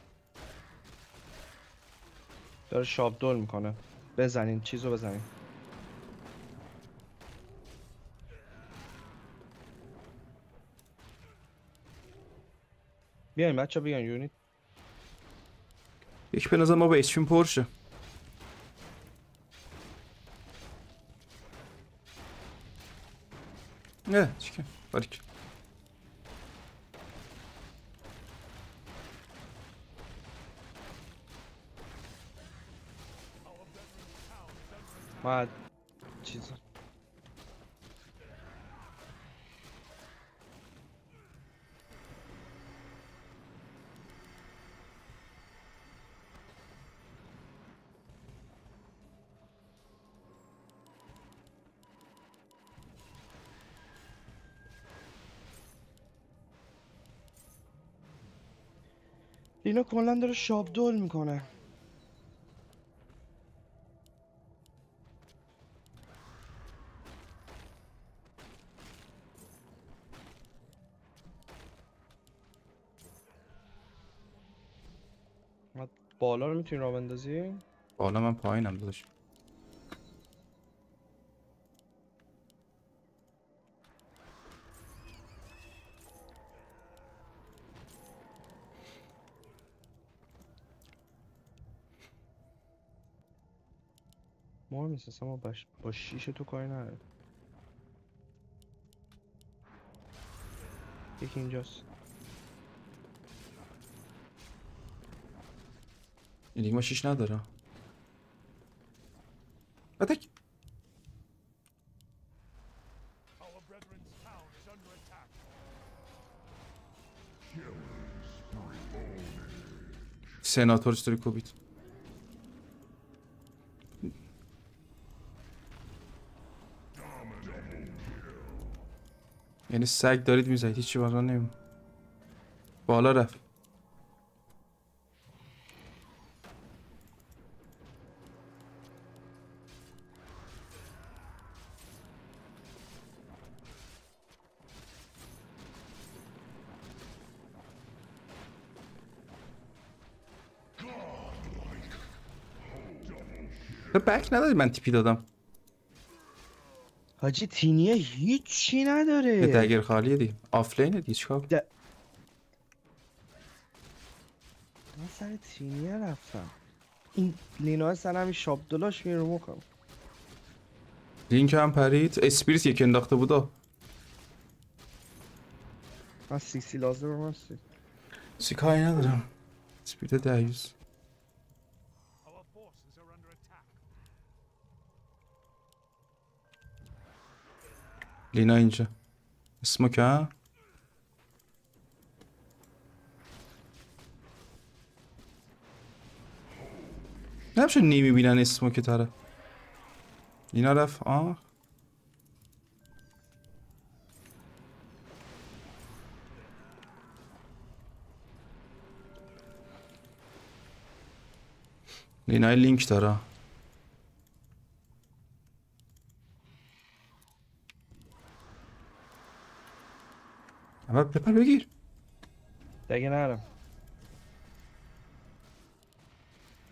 S2: داره شاب دول می‌کنه. بزنین چیزو بزنین. بیاین بچه بیاین یونیت.
S1: یک به نظر ما به ایچپین پرشه. نه چیکن باریک
S2: ما چیز اینا کلا داره شاب دول می‌کنه ما بالا رو می‌تونی را بندازی؟
S1: بالا من پایینم داداش
S2: مهم نیست اصلا ما باش- با شیش تو کاری نداره یکی اینجاست
S1: اینیگما شیش نداره بتک سناتور یعنی سگ دارید می‌زنید هیچی بالا نمیم بالا رفت. بک ندادی من تیپی دادم.
S2: حاجی تینیه هیچی نداره.
S1: دگر خالیه دی آفلینه دی چیکار
S2: من سر تینیه رفتم. این لینا سر همین شاب دلاش میره رو مخم.
S1: لینک هم پرید. اسپریت یک انداخته بودا
S2: من سیسی لازم هستی
S1: سیکایی ندارم. اسپریت دیوز لینا اینجا. اسموک ها نمیشه نمی‌بینن اسموک تره. لینا رفت. آه. لینا لینک داره. اما بپر بگیر.
S2: دیگه نرم.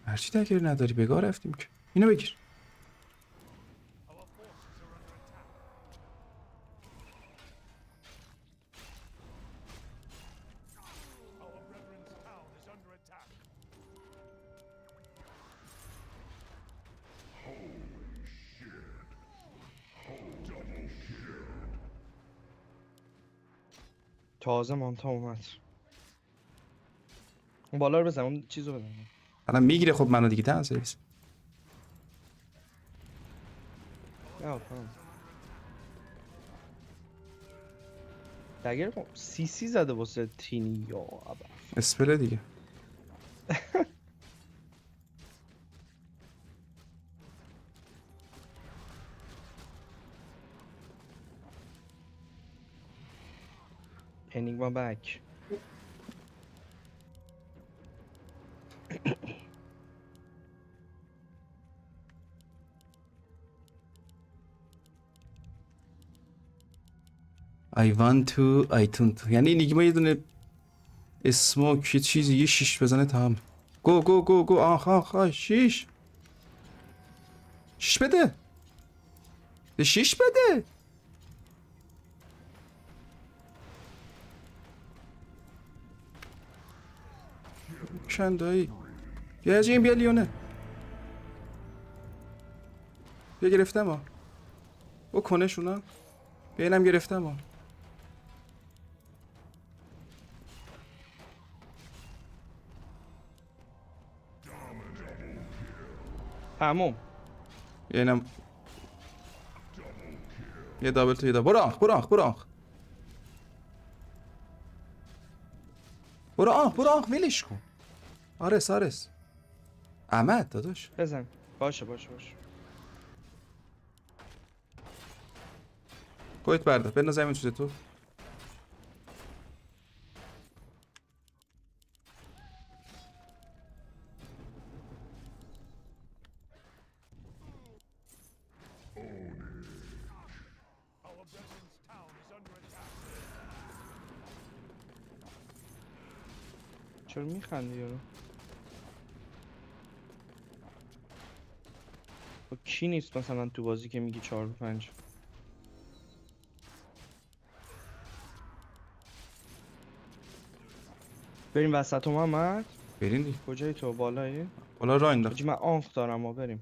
S1: هرچی دگر نداری بگاه رفتیم که. اینو بگیر.
S2: تازه مانتا اومد. اون بالا رو بزن اون چیزو بزن.
S1: الان می‌گیره خب منو دیگه تن سرویس.
S2: دگر سی سی زده واسه تینی یا
S1: اسپله دیگه.
S2: انیگما بک
S1: I want to I to یعنی نیگما یه دونه اسموک یه چیزی یه شیش بزنه تمام. گو گو گو گو. آخ آخ شیش. شیش بده. شیش بده. چندایی یه از این بیا لیونه. بیا گرفتم ها. او کنه شونا بیا اینم گرفتم ها.
S2: تموم.
S1: یه اینم. یه دابل تو یه دابل. برو آخ برو آخ برو آخ برو آخ برو آخ ولش کن. آرس آرس. احمد داداش.
S2: بزن. باشه باشه باشه.
S1: خودت بردار. بنداز زمین چیز تو.
S2: چرا میخندی یارو؟ خب کی نیست مثلا تو بازی که میگی چهار به پنج؟ بریم وسط و محمد.
S1: برین دیگه.
S2: کجایی تو؟ بالایی؟
S1: حالا را
S2: حاجی من آنخ دارم ما بریم.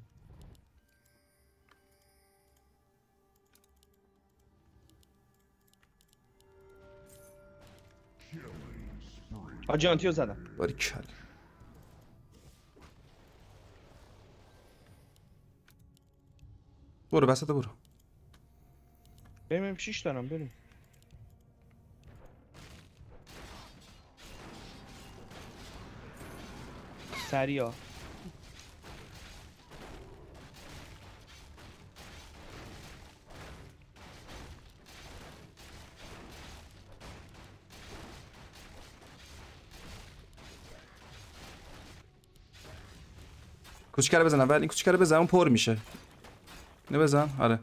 S2: حاجی آنتیو زدم.
S1: باری کل برو بسط برو.
S2: بریم شیش دارم بریم. سریا.
S1: کوچیکه رو بزن اول این کوچیکه رو بزن اون پر میشه. اینو بزن. آره.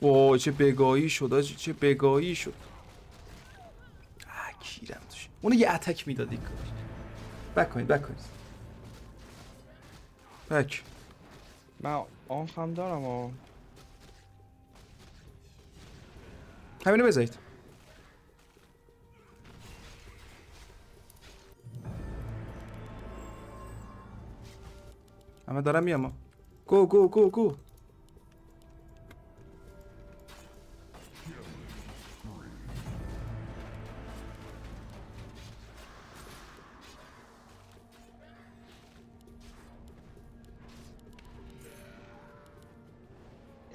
S1: اوه چه بگاهی شد چه بگاهی شد. کیرم توش. اونو یه اتک می‌دادی. بک کنید بک. کنید بک
S2: من آنخ هم دارم آه.
S1: همینو بزنید. اما دارم میام. گو گو گو گو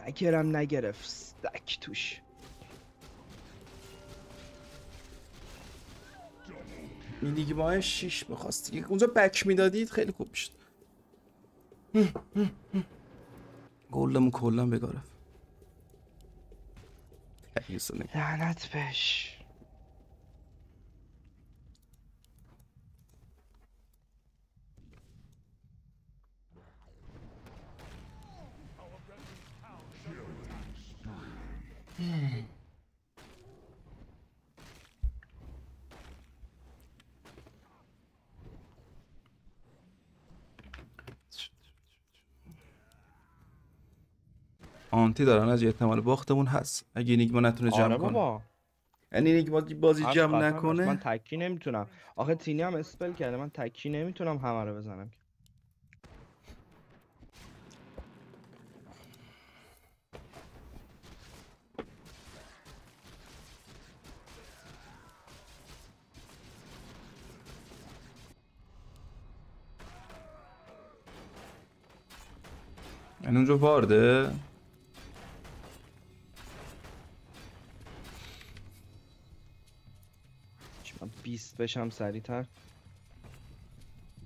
S2: دکرم نگرفت. دک توش.
S1: میلیگی ماه شیش می‌خواستی اونجا بک می‌دادید خیلی خوب می‌شد. Golem खोलना be Gaurav.
S2: listening. Lanet beş. Hmm.
S1: آنتی دارن از احتمال باختمون هست. اگه نیگما نتونه جمع
S2: آره
S1: کنه. یعنی نیگما بازی
S2: هست
S1: جمع
S2: هست. من
S1: نکنه
S2: تکی نمی‌تونم. آخه تینی هم اسپل کرده من تکی نمی‌تونم همه رو بزنم.
S1: یعنی اونجا وارده؟
S2: بیست بشم سریعتر.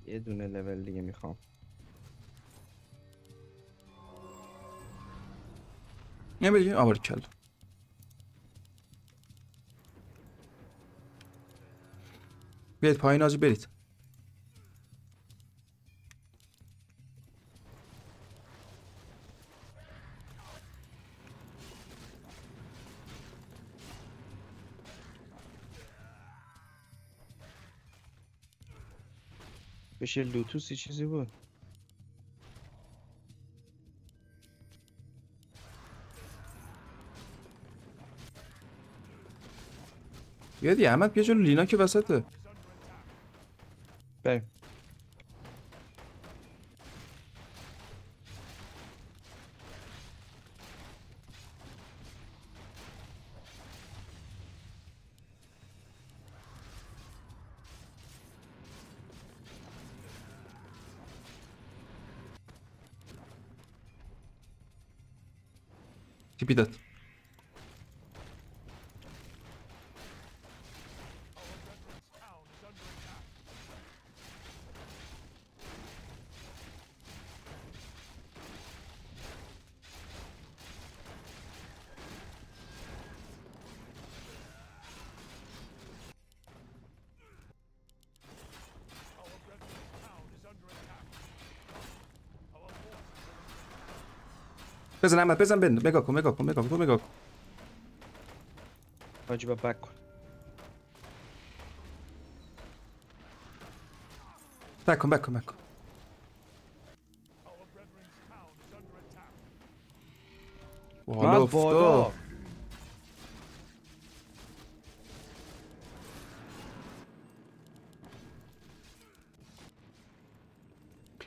S2: یه دونه لول دیگه می‌خوام.
S1: نه بگی آبار کل بیاید پایین آجی برید.
S2: بشه لوتوس یه چیزی بود.
S1: بیا دیگه احمد بیا جلو لینا که وسطه.
S2: بریم.
S1: تیپی داد بزن احمد بزن بند. مگا کن مگا کن مگا کن تو مگا کن.
S2: حاجی با بک کن.
S1: بک کن بک کن بک کن.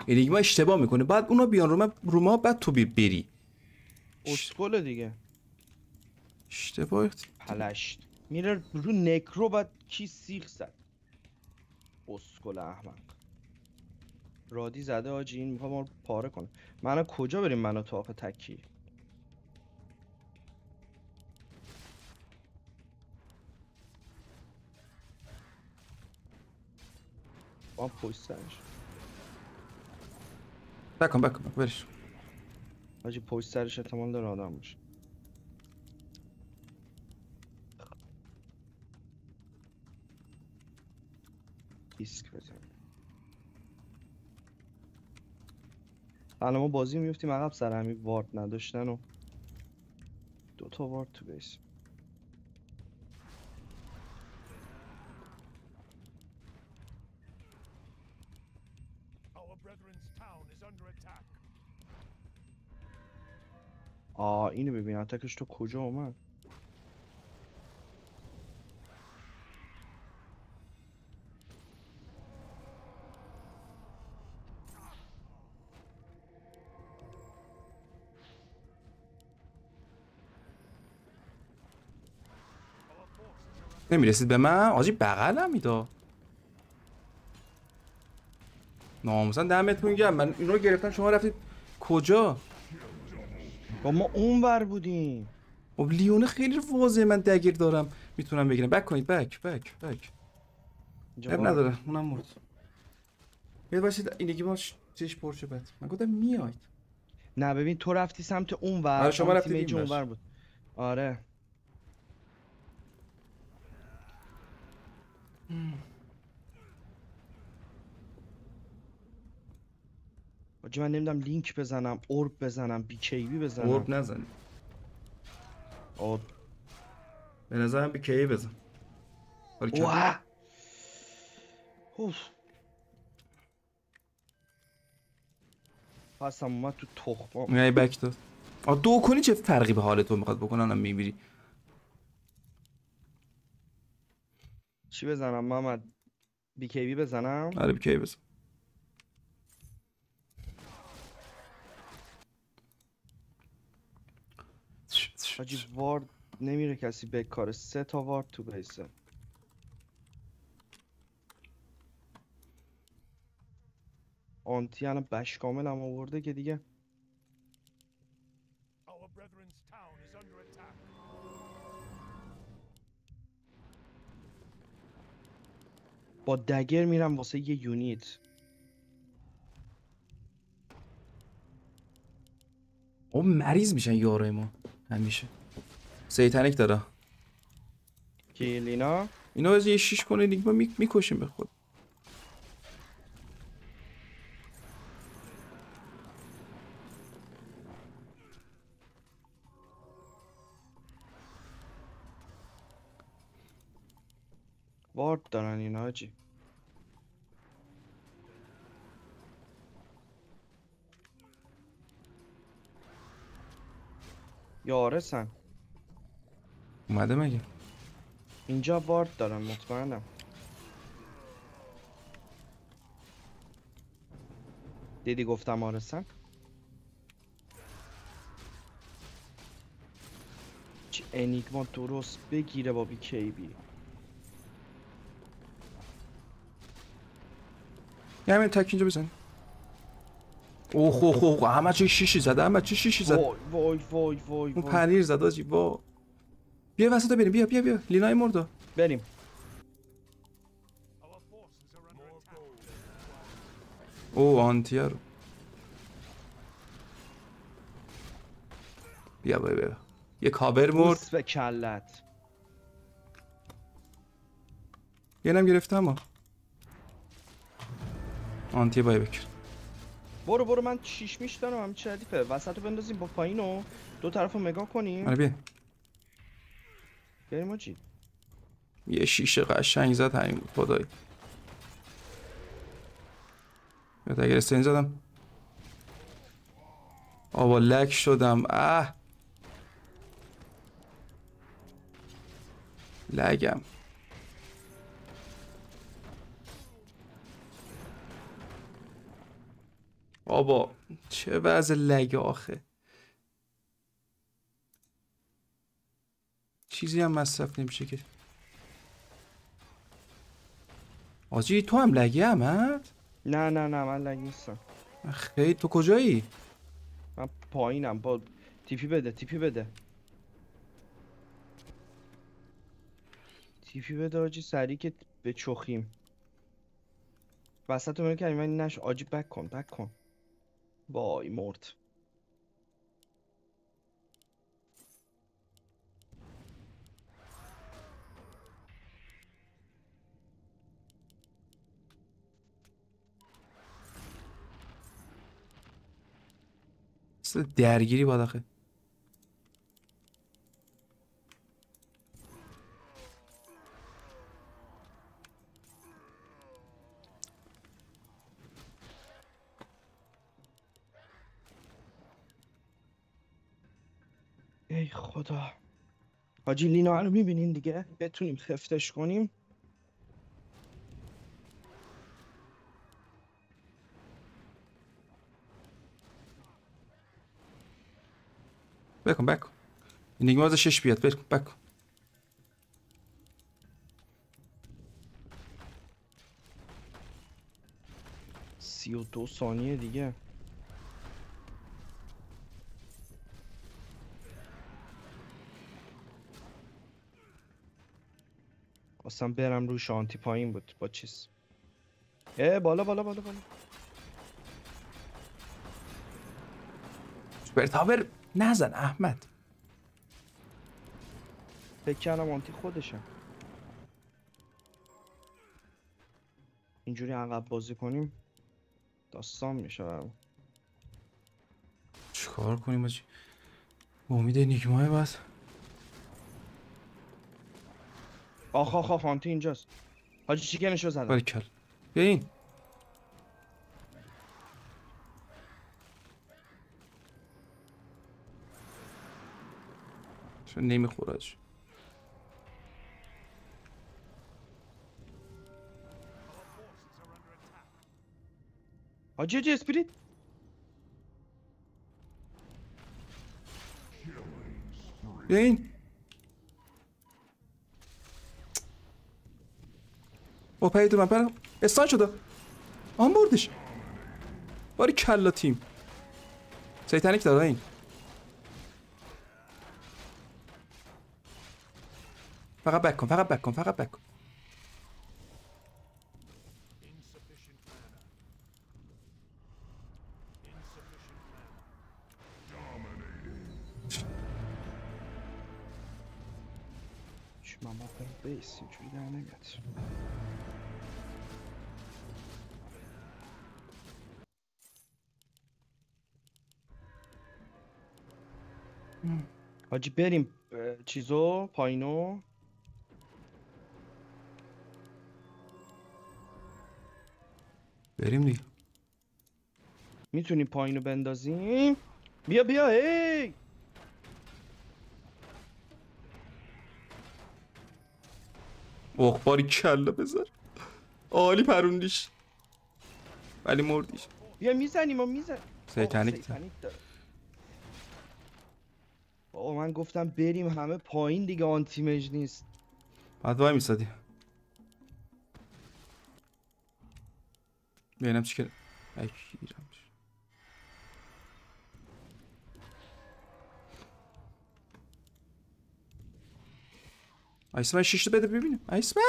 S1: انیگما اشتباه می‌کنه بعد اونا بیان رو ما, رو ما بعد تو بری.
S2: اسکل دیگه.
S1: اشتباه.
S2: پلشت. میره رو نکرو بعد کی سیخ زد؟ اسکل احمق. رادی زده آجی این می‌خواد ما رو پاره کنه. منو کجا بریم منو تو آخه تکی؟ با پشت سرش.
S1: بک کن بک کن بک کن، برش.
S2: حاجی پشت سرش احتمال داره آدم باشه. دیسک بزن. الان ما بازی میفتیم عقب سر همین وارد نداشتن و دو تا وارد تو بیس. آه اینو ببین اتکش تو کجا اومد؟
S1: نمی‌رسید به من؟ آجی بغلم میدا ناموسا دمتون گرم. من اینو گرفتم شما رفتید کجا؟
S2: با ما اون ور بودیم.
S1: خب لیونه خیلی واضحه من دگیر دارم. می‌تونم بگیرم. بک کنید. بک بک بک.
S2: اینجا
S1: اب. نداره. اونم مرد. بیاد باشید. اینگی باش چش پرشه بد من گفتم میاید.
S2: نه ببین تو رفتی سمت اون ور
S1: آره، شما رفتید
S2: تیمیج
S1: این
S2: اون
S1: ور.
S2: ور بود. آره. حاجی من نمی‌دونم لینک بزنم اورب بزنم بی کی بی بزنم
S1: قرب نزن
S2: آه،
S1: به نظرم کی بزن.
S2: اوه. اوف. پسم اومد تو تخمام
S1: میای بک داد آ دو کنی چه فرقی به حال تو می‌خواد بکنه الان میمیری
S2: چی بزنم محمد بی کی بی بزنم
S1: آره به کی بزن
S2: حاجی وارد نمیره کسی به کار سه تا وارد تو بیسه آنتی الان بش کامل هم آورده که دیگه. با دگر میرم واسه یه یونیت.
S1: او مریض میشن یارای ما. همیشه. سیتنیک داره.
S2: که لینا؟
S1: اینا از یه شیش کنه دیگه ما می... می‌کشیم به خود.
S2: وارد دارن اینا حاجی یارسن
S1: اومده مگه؟
S2: اینجا وارد دارن مطمئنم. دیدی گفتم آرسن چه انیگما درست بگیره با بی کی بی.
S1: یه همین تک اینجا بزن. اوه اوه اوه همه چی شیشی زده همه چی شیشی زده.
S2: وای وای وای وای
S1: اون
S2: وای.
S1: پنیر زد آجی وا بیا وسط بریم بیا بیا بیا. لینای مردا.
S2: بریم.
S1: او آنتیا رو. بیا بیا بیا. یه کاور مرد.
S2: به کلت.
S1: یه نم گرفته اما آنتیا بای بکن.
S2: برو برو من شیش دارم هم چه ردیفه. وسط رو بندازیم با پایین و دو طرف رو نگاه کنیم.
S1: آره بیا.
S2: بریم آجی.
S1: یه شیشه قشنگ زد همین بود خدایی یا اگر استین زدم. آبا لک شدم. اه. لگم. بابا چه وضع لگ آخه. چیزی هم مصرف نمیشه که. آجی تو هم لگی احمد؟
S2: نه نه نه من لگ نیستم.
S1: خیلی تو کجایی؟
S2: من پایینم با تیپی بده تیپی بده. تیپی بده آجی سریع که به چخیم وسط رو کردیم من نش آجی بک کن بک کن. وای مرد.
S1: درگیری باید آخه
S2: ای خدا. حاجی لینا رو می‌بینین دیگه؟ بتونیم خفتش کنیم.
S1: بکن بکن. این دیگه از شش بیاد. بکن بکن.
S2: سی و دو ثانیه دیگه. خواستم برم روش آنتی پایین بود با چیز. اه بالا بالا بالا بالا.
S1: سوپر تاور نزن احمد.
S2: فکر کردم آنتی خودشم اینجوری عقب بازی کنیم داستان میشه برام.
S1: چیکار کنیم آجی؟ امید نیگمای بس.
S2: آخ آخ آخ آنتی اینجاست. حاجی چیکنشو زدم؟
S1: کل بیا این چون نمی‌خوره آجی
S2: حاجی حاجی اسپریت
S1: بیا این با پی تو من برم استان شده. آن بردش باری کلا تیم. سیتنیک داره این. فقط بک کن فقط بک کن فقط بک کن.
S2: حاجی بریم. چیزو پایینو.
S4: بریم دیگه.
S2: می‌تونیم پایینو بندازیم. بیا بیا هی!
S4: اوه باری کلا بذار. عالی پروندیش. ولی مردیش.
S2: بیا می‌زنیم و میزن
S4: سیتانیک
S2: بابا من گفتم بریم همه پایین دیگه آنتی مج نیست.
S4: بعد وای میسادی. ببینم چی که ای گیرم ایسمن شیشت بده ببینیم. ایسمن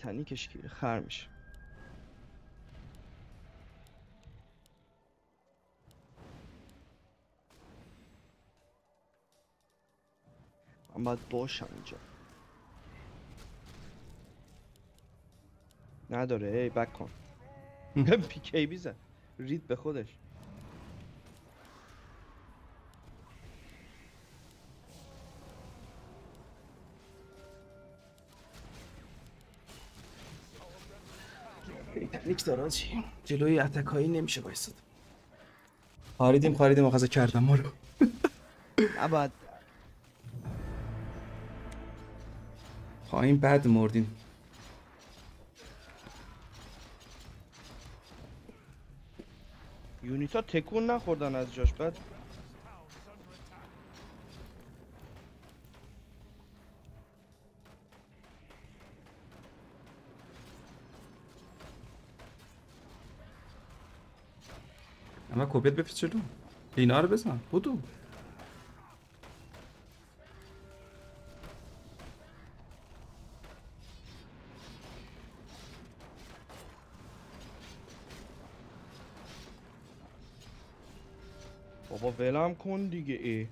S2: سیتانیکش گیره خر میشه. من باید باشم اینجا. نداره ای بک کن. پیکی بیزن رید به خودش.
S1: تکنیک داره چی جلوی اتکایی نمیشه بایستاد خاریدیم خاریدیم آخذ کردم ما رو
S2: نباید.
S1: پایین بد مردیم.
S2: یونیتا تکون نخوردن از جاش بعد
S1: اما کوپیت بفرست جلو لینا رو بزن بودو
S2: بابا ولم کن دیگه ای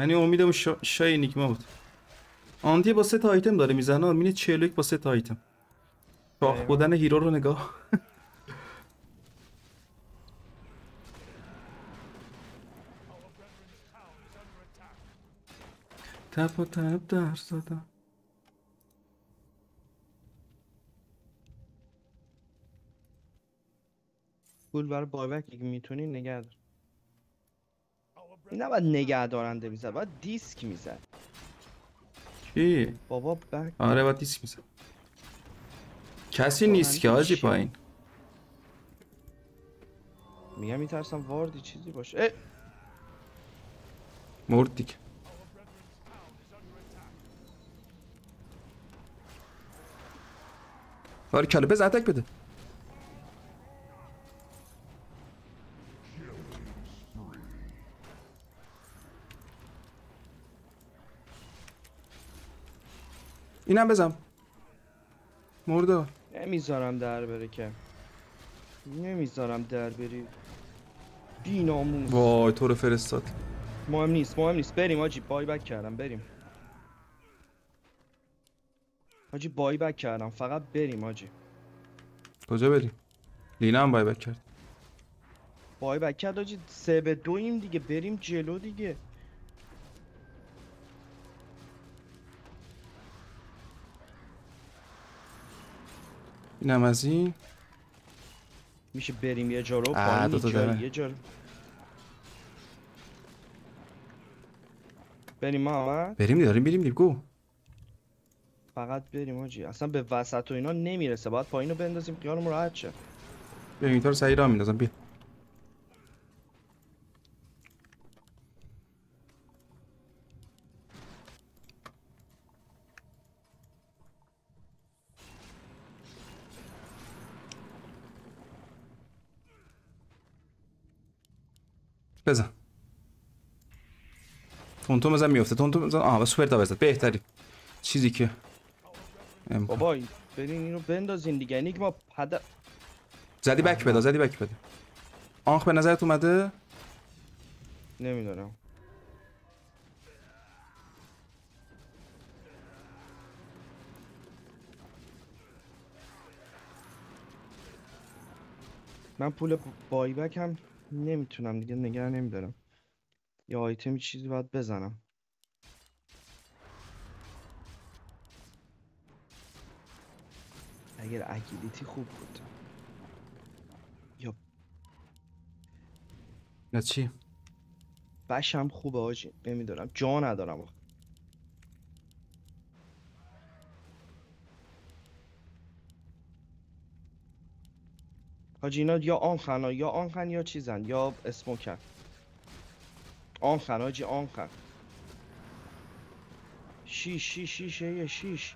S1: یعنی امیدم شا... آندی با سه تا آیتم داره می‌زنه مینه 41 با سه تا آیتم. شاخ. بودن هیرو رو نگاه. تپ و تپ در زدم.
S2: پول برای بایبک اگه می‌تونی نگه دار. این نباید نگه دارنده می‌زد باید دیسک می‌زد.
S1: چی؟
S2: بابا بک
S1: آره با دیسک میزن کسی نیست که آجی؟ پایین
S2: میگم میترسم واردی چیزی باشه اه!
S1: مرد دیگه باری کلا بزن اتک بده اینم بزن. مرده
S2: نمی‌ذارم در بره که. نمی‌ذارم در بری. بی ناموس
S1: وای تو رو فرستاد.
S2: مهم نیست مهم نیست. بریم آجی بای بک کردم بریم. آجی بای بک کردم. فقط بریم آجی.
S1: کجا بریم لینا هم بای بک کرد.
S2: بای بک کرد آجی. سه به دویم دیگه بریم جلو دیگه.
S1: اینم از این.
S2: میشه بریم یه جا رو پایین یه جایی،
S1: داره.
S2: یه جا رو. بریم محمد
S1: بریم داریم بریم دیگه گو.
S2: فقط بریم آجی. اصلا به وسط و اینا نمی‌رسه. باید پایین رو بندازیم خیالمون راحت شه.
S1: بیا این رو سعی راه میندازم بیا. بزن. تونتون بزن میفته تونتون بزن. آها سوپر تا بزن. بهتری. چیزی که ام.
S2: بابا این- برین اینو بندازین دیگه. انیگما پدر
S1: زدی بک بده زدی بک بده. آنخ به نظرت اومده؟
S2: نمی‌دونم. من پول بای بک هم نمی‌تونم دیگه نگه نمیدارم. یا آیتمی چیزی باید بزنم. اگر اگیلیتی خوب بود. یا
S1: یا چی؟
S2: بشم خوبه آجی. نمی‌دونم جا ندارم. حاجی اینا یا آنخن یا آنخن یا چیزن یا اسموکن. آنخن حاجی آنخن شیش شیش شیش یه شیش.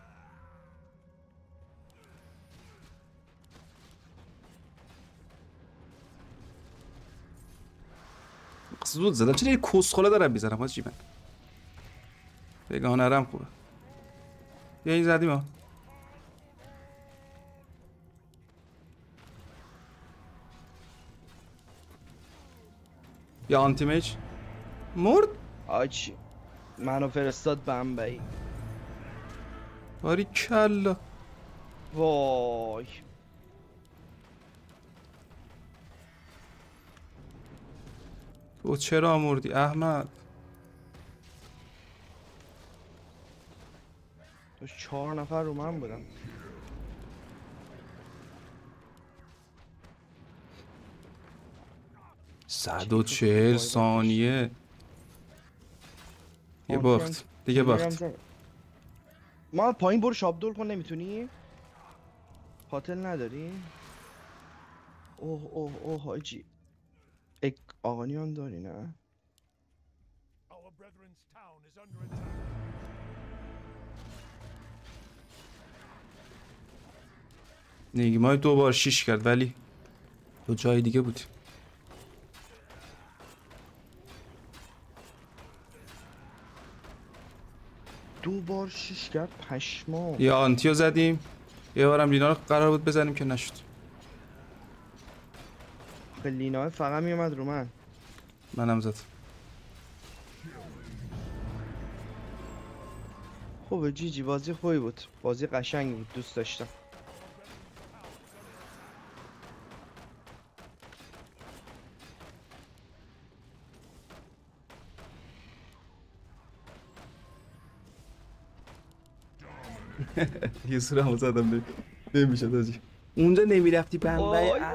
S1: زود زدم. چرا یه کسخله دارم می‌زنم حاجی من؟ بگانرم خوبه. یا این زدیم ها. یا آنتی میج مرد؟
S2: آجی منو فرستاد بمبئی.
S1: باری کلا.
S2: وای.
S1: تو چرا مردی احمد؟
S2: داشت چهار نفر رو من بودم.
S1: صد و چهل ثانیه. یه باخت. دیگه باخت.
S2: ما پایین برو شاب دول کن نمی‌تونی؟ قاتل نداری؟ اوه اوه اوه حاجی اک آقانیان داری نه.
S1: نیگمای دو بار شیش کرد ولی تو جای دیگه بودی
S2: دو بار شیش کرد پشما
S1: یه آنتیو زدیم. یه بارم لینا رو قرار بود بزنیم که نشد.
S2: لینا فقط میومد رو من.
S1: منم زد
S2: خوبه جی جی بازی خوبی بود. بازی قشنگی بود دوست داشتم.
S1: یه سوره هم زدم نمیشه داجی اونجا نمی‌رفتی بنده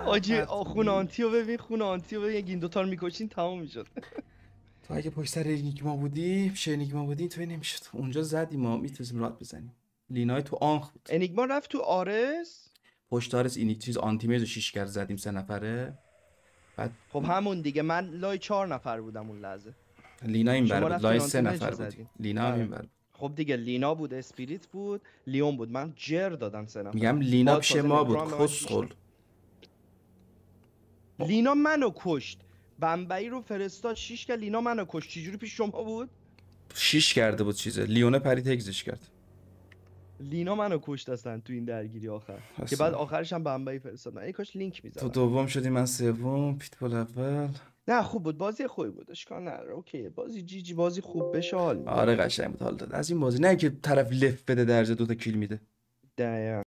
S2: آجی خون آنتیو ببین خون آنتیو ببین این دوتا رو می‌کشین تمام می‌شد.
S1: تو اگه پشت سر انیگما بودی پیش انیگما بودی تو نمی‌شد. اونجا زدیم ما می‌تونستیم رات بزنیم. لینای تو آنخ بود.
S2: انیگما رفت تو آرس؟
S1: پشت آرس اینی چیز آنتی میز رو شیش کرد زدیم سه نفره.
S2: خب همون دیگه من لای چهار نفر بودم اون لحظه.
S1: لینا این بر بود. لای
S2: آنتی
S1: سه نفر
S2: رو
S1: بود. لینا هم
S2: آره.
S1: این بر بود.
S2: خب دیگه لینا بود اسپریت بود لیون بود. من جر دادم سه نفر.
S1: میگم لینا پیش ما بود. کسخل
S2: لینا منو کشت. بمبئی رو فرستاد شیش که لینا منو کشت. چجوری پیش شما بود؟
S1: شیش کرده بود چیزه. لیونه پرید اگزش کرد.
S2: لینا منو کشت اصلا تو این درگیری آخر. که. بعد آخرش هم بمبئی فرستاد. من ای کاش لینک
S1: تو
S2: می‌زدم
S1: دوم شدی من سوم. پیتبول اول.
S2: نه خوب بود. بازی خوبی بود. اشکال نداره. اوکی. بازی جی جی بازی خوب. بشه حال میده.
S1: آره قشنگ بود. حال داد. از این بازی نه که طرف لفت بده درجه دوتا کیل میده.
S2: دقیقاً.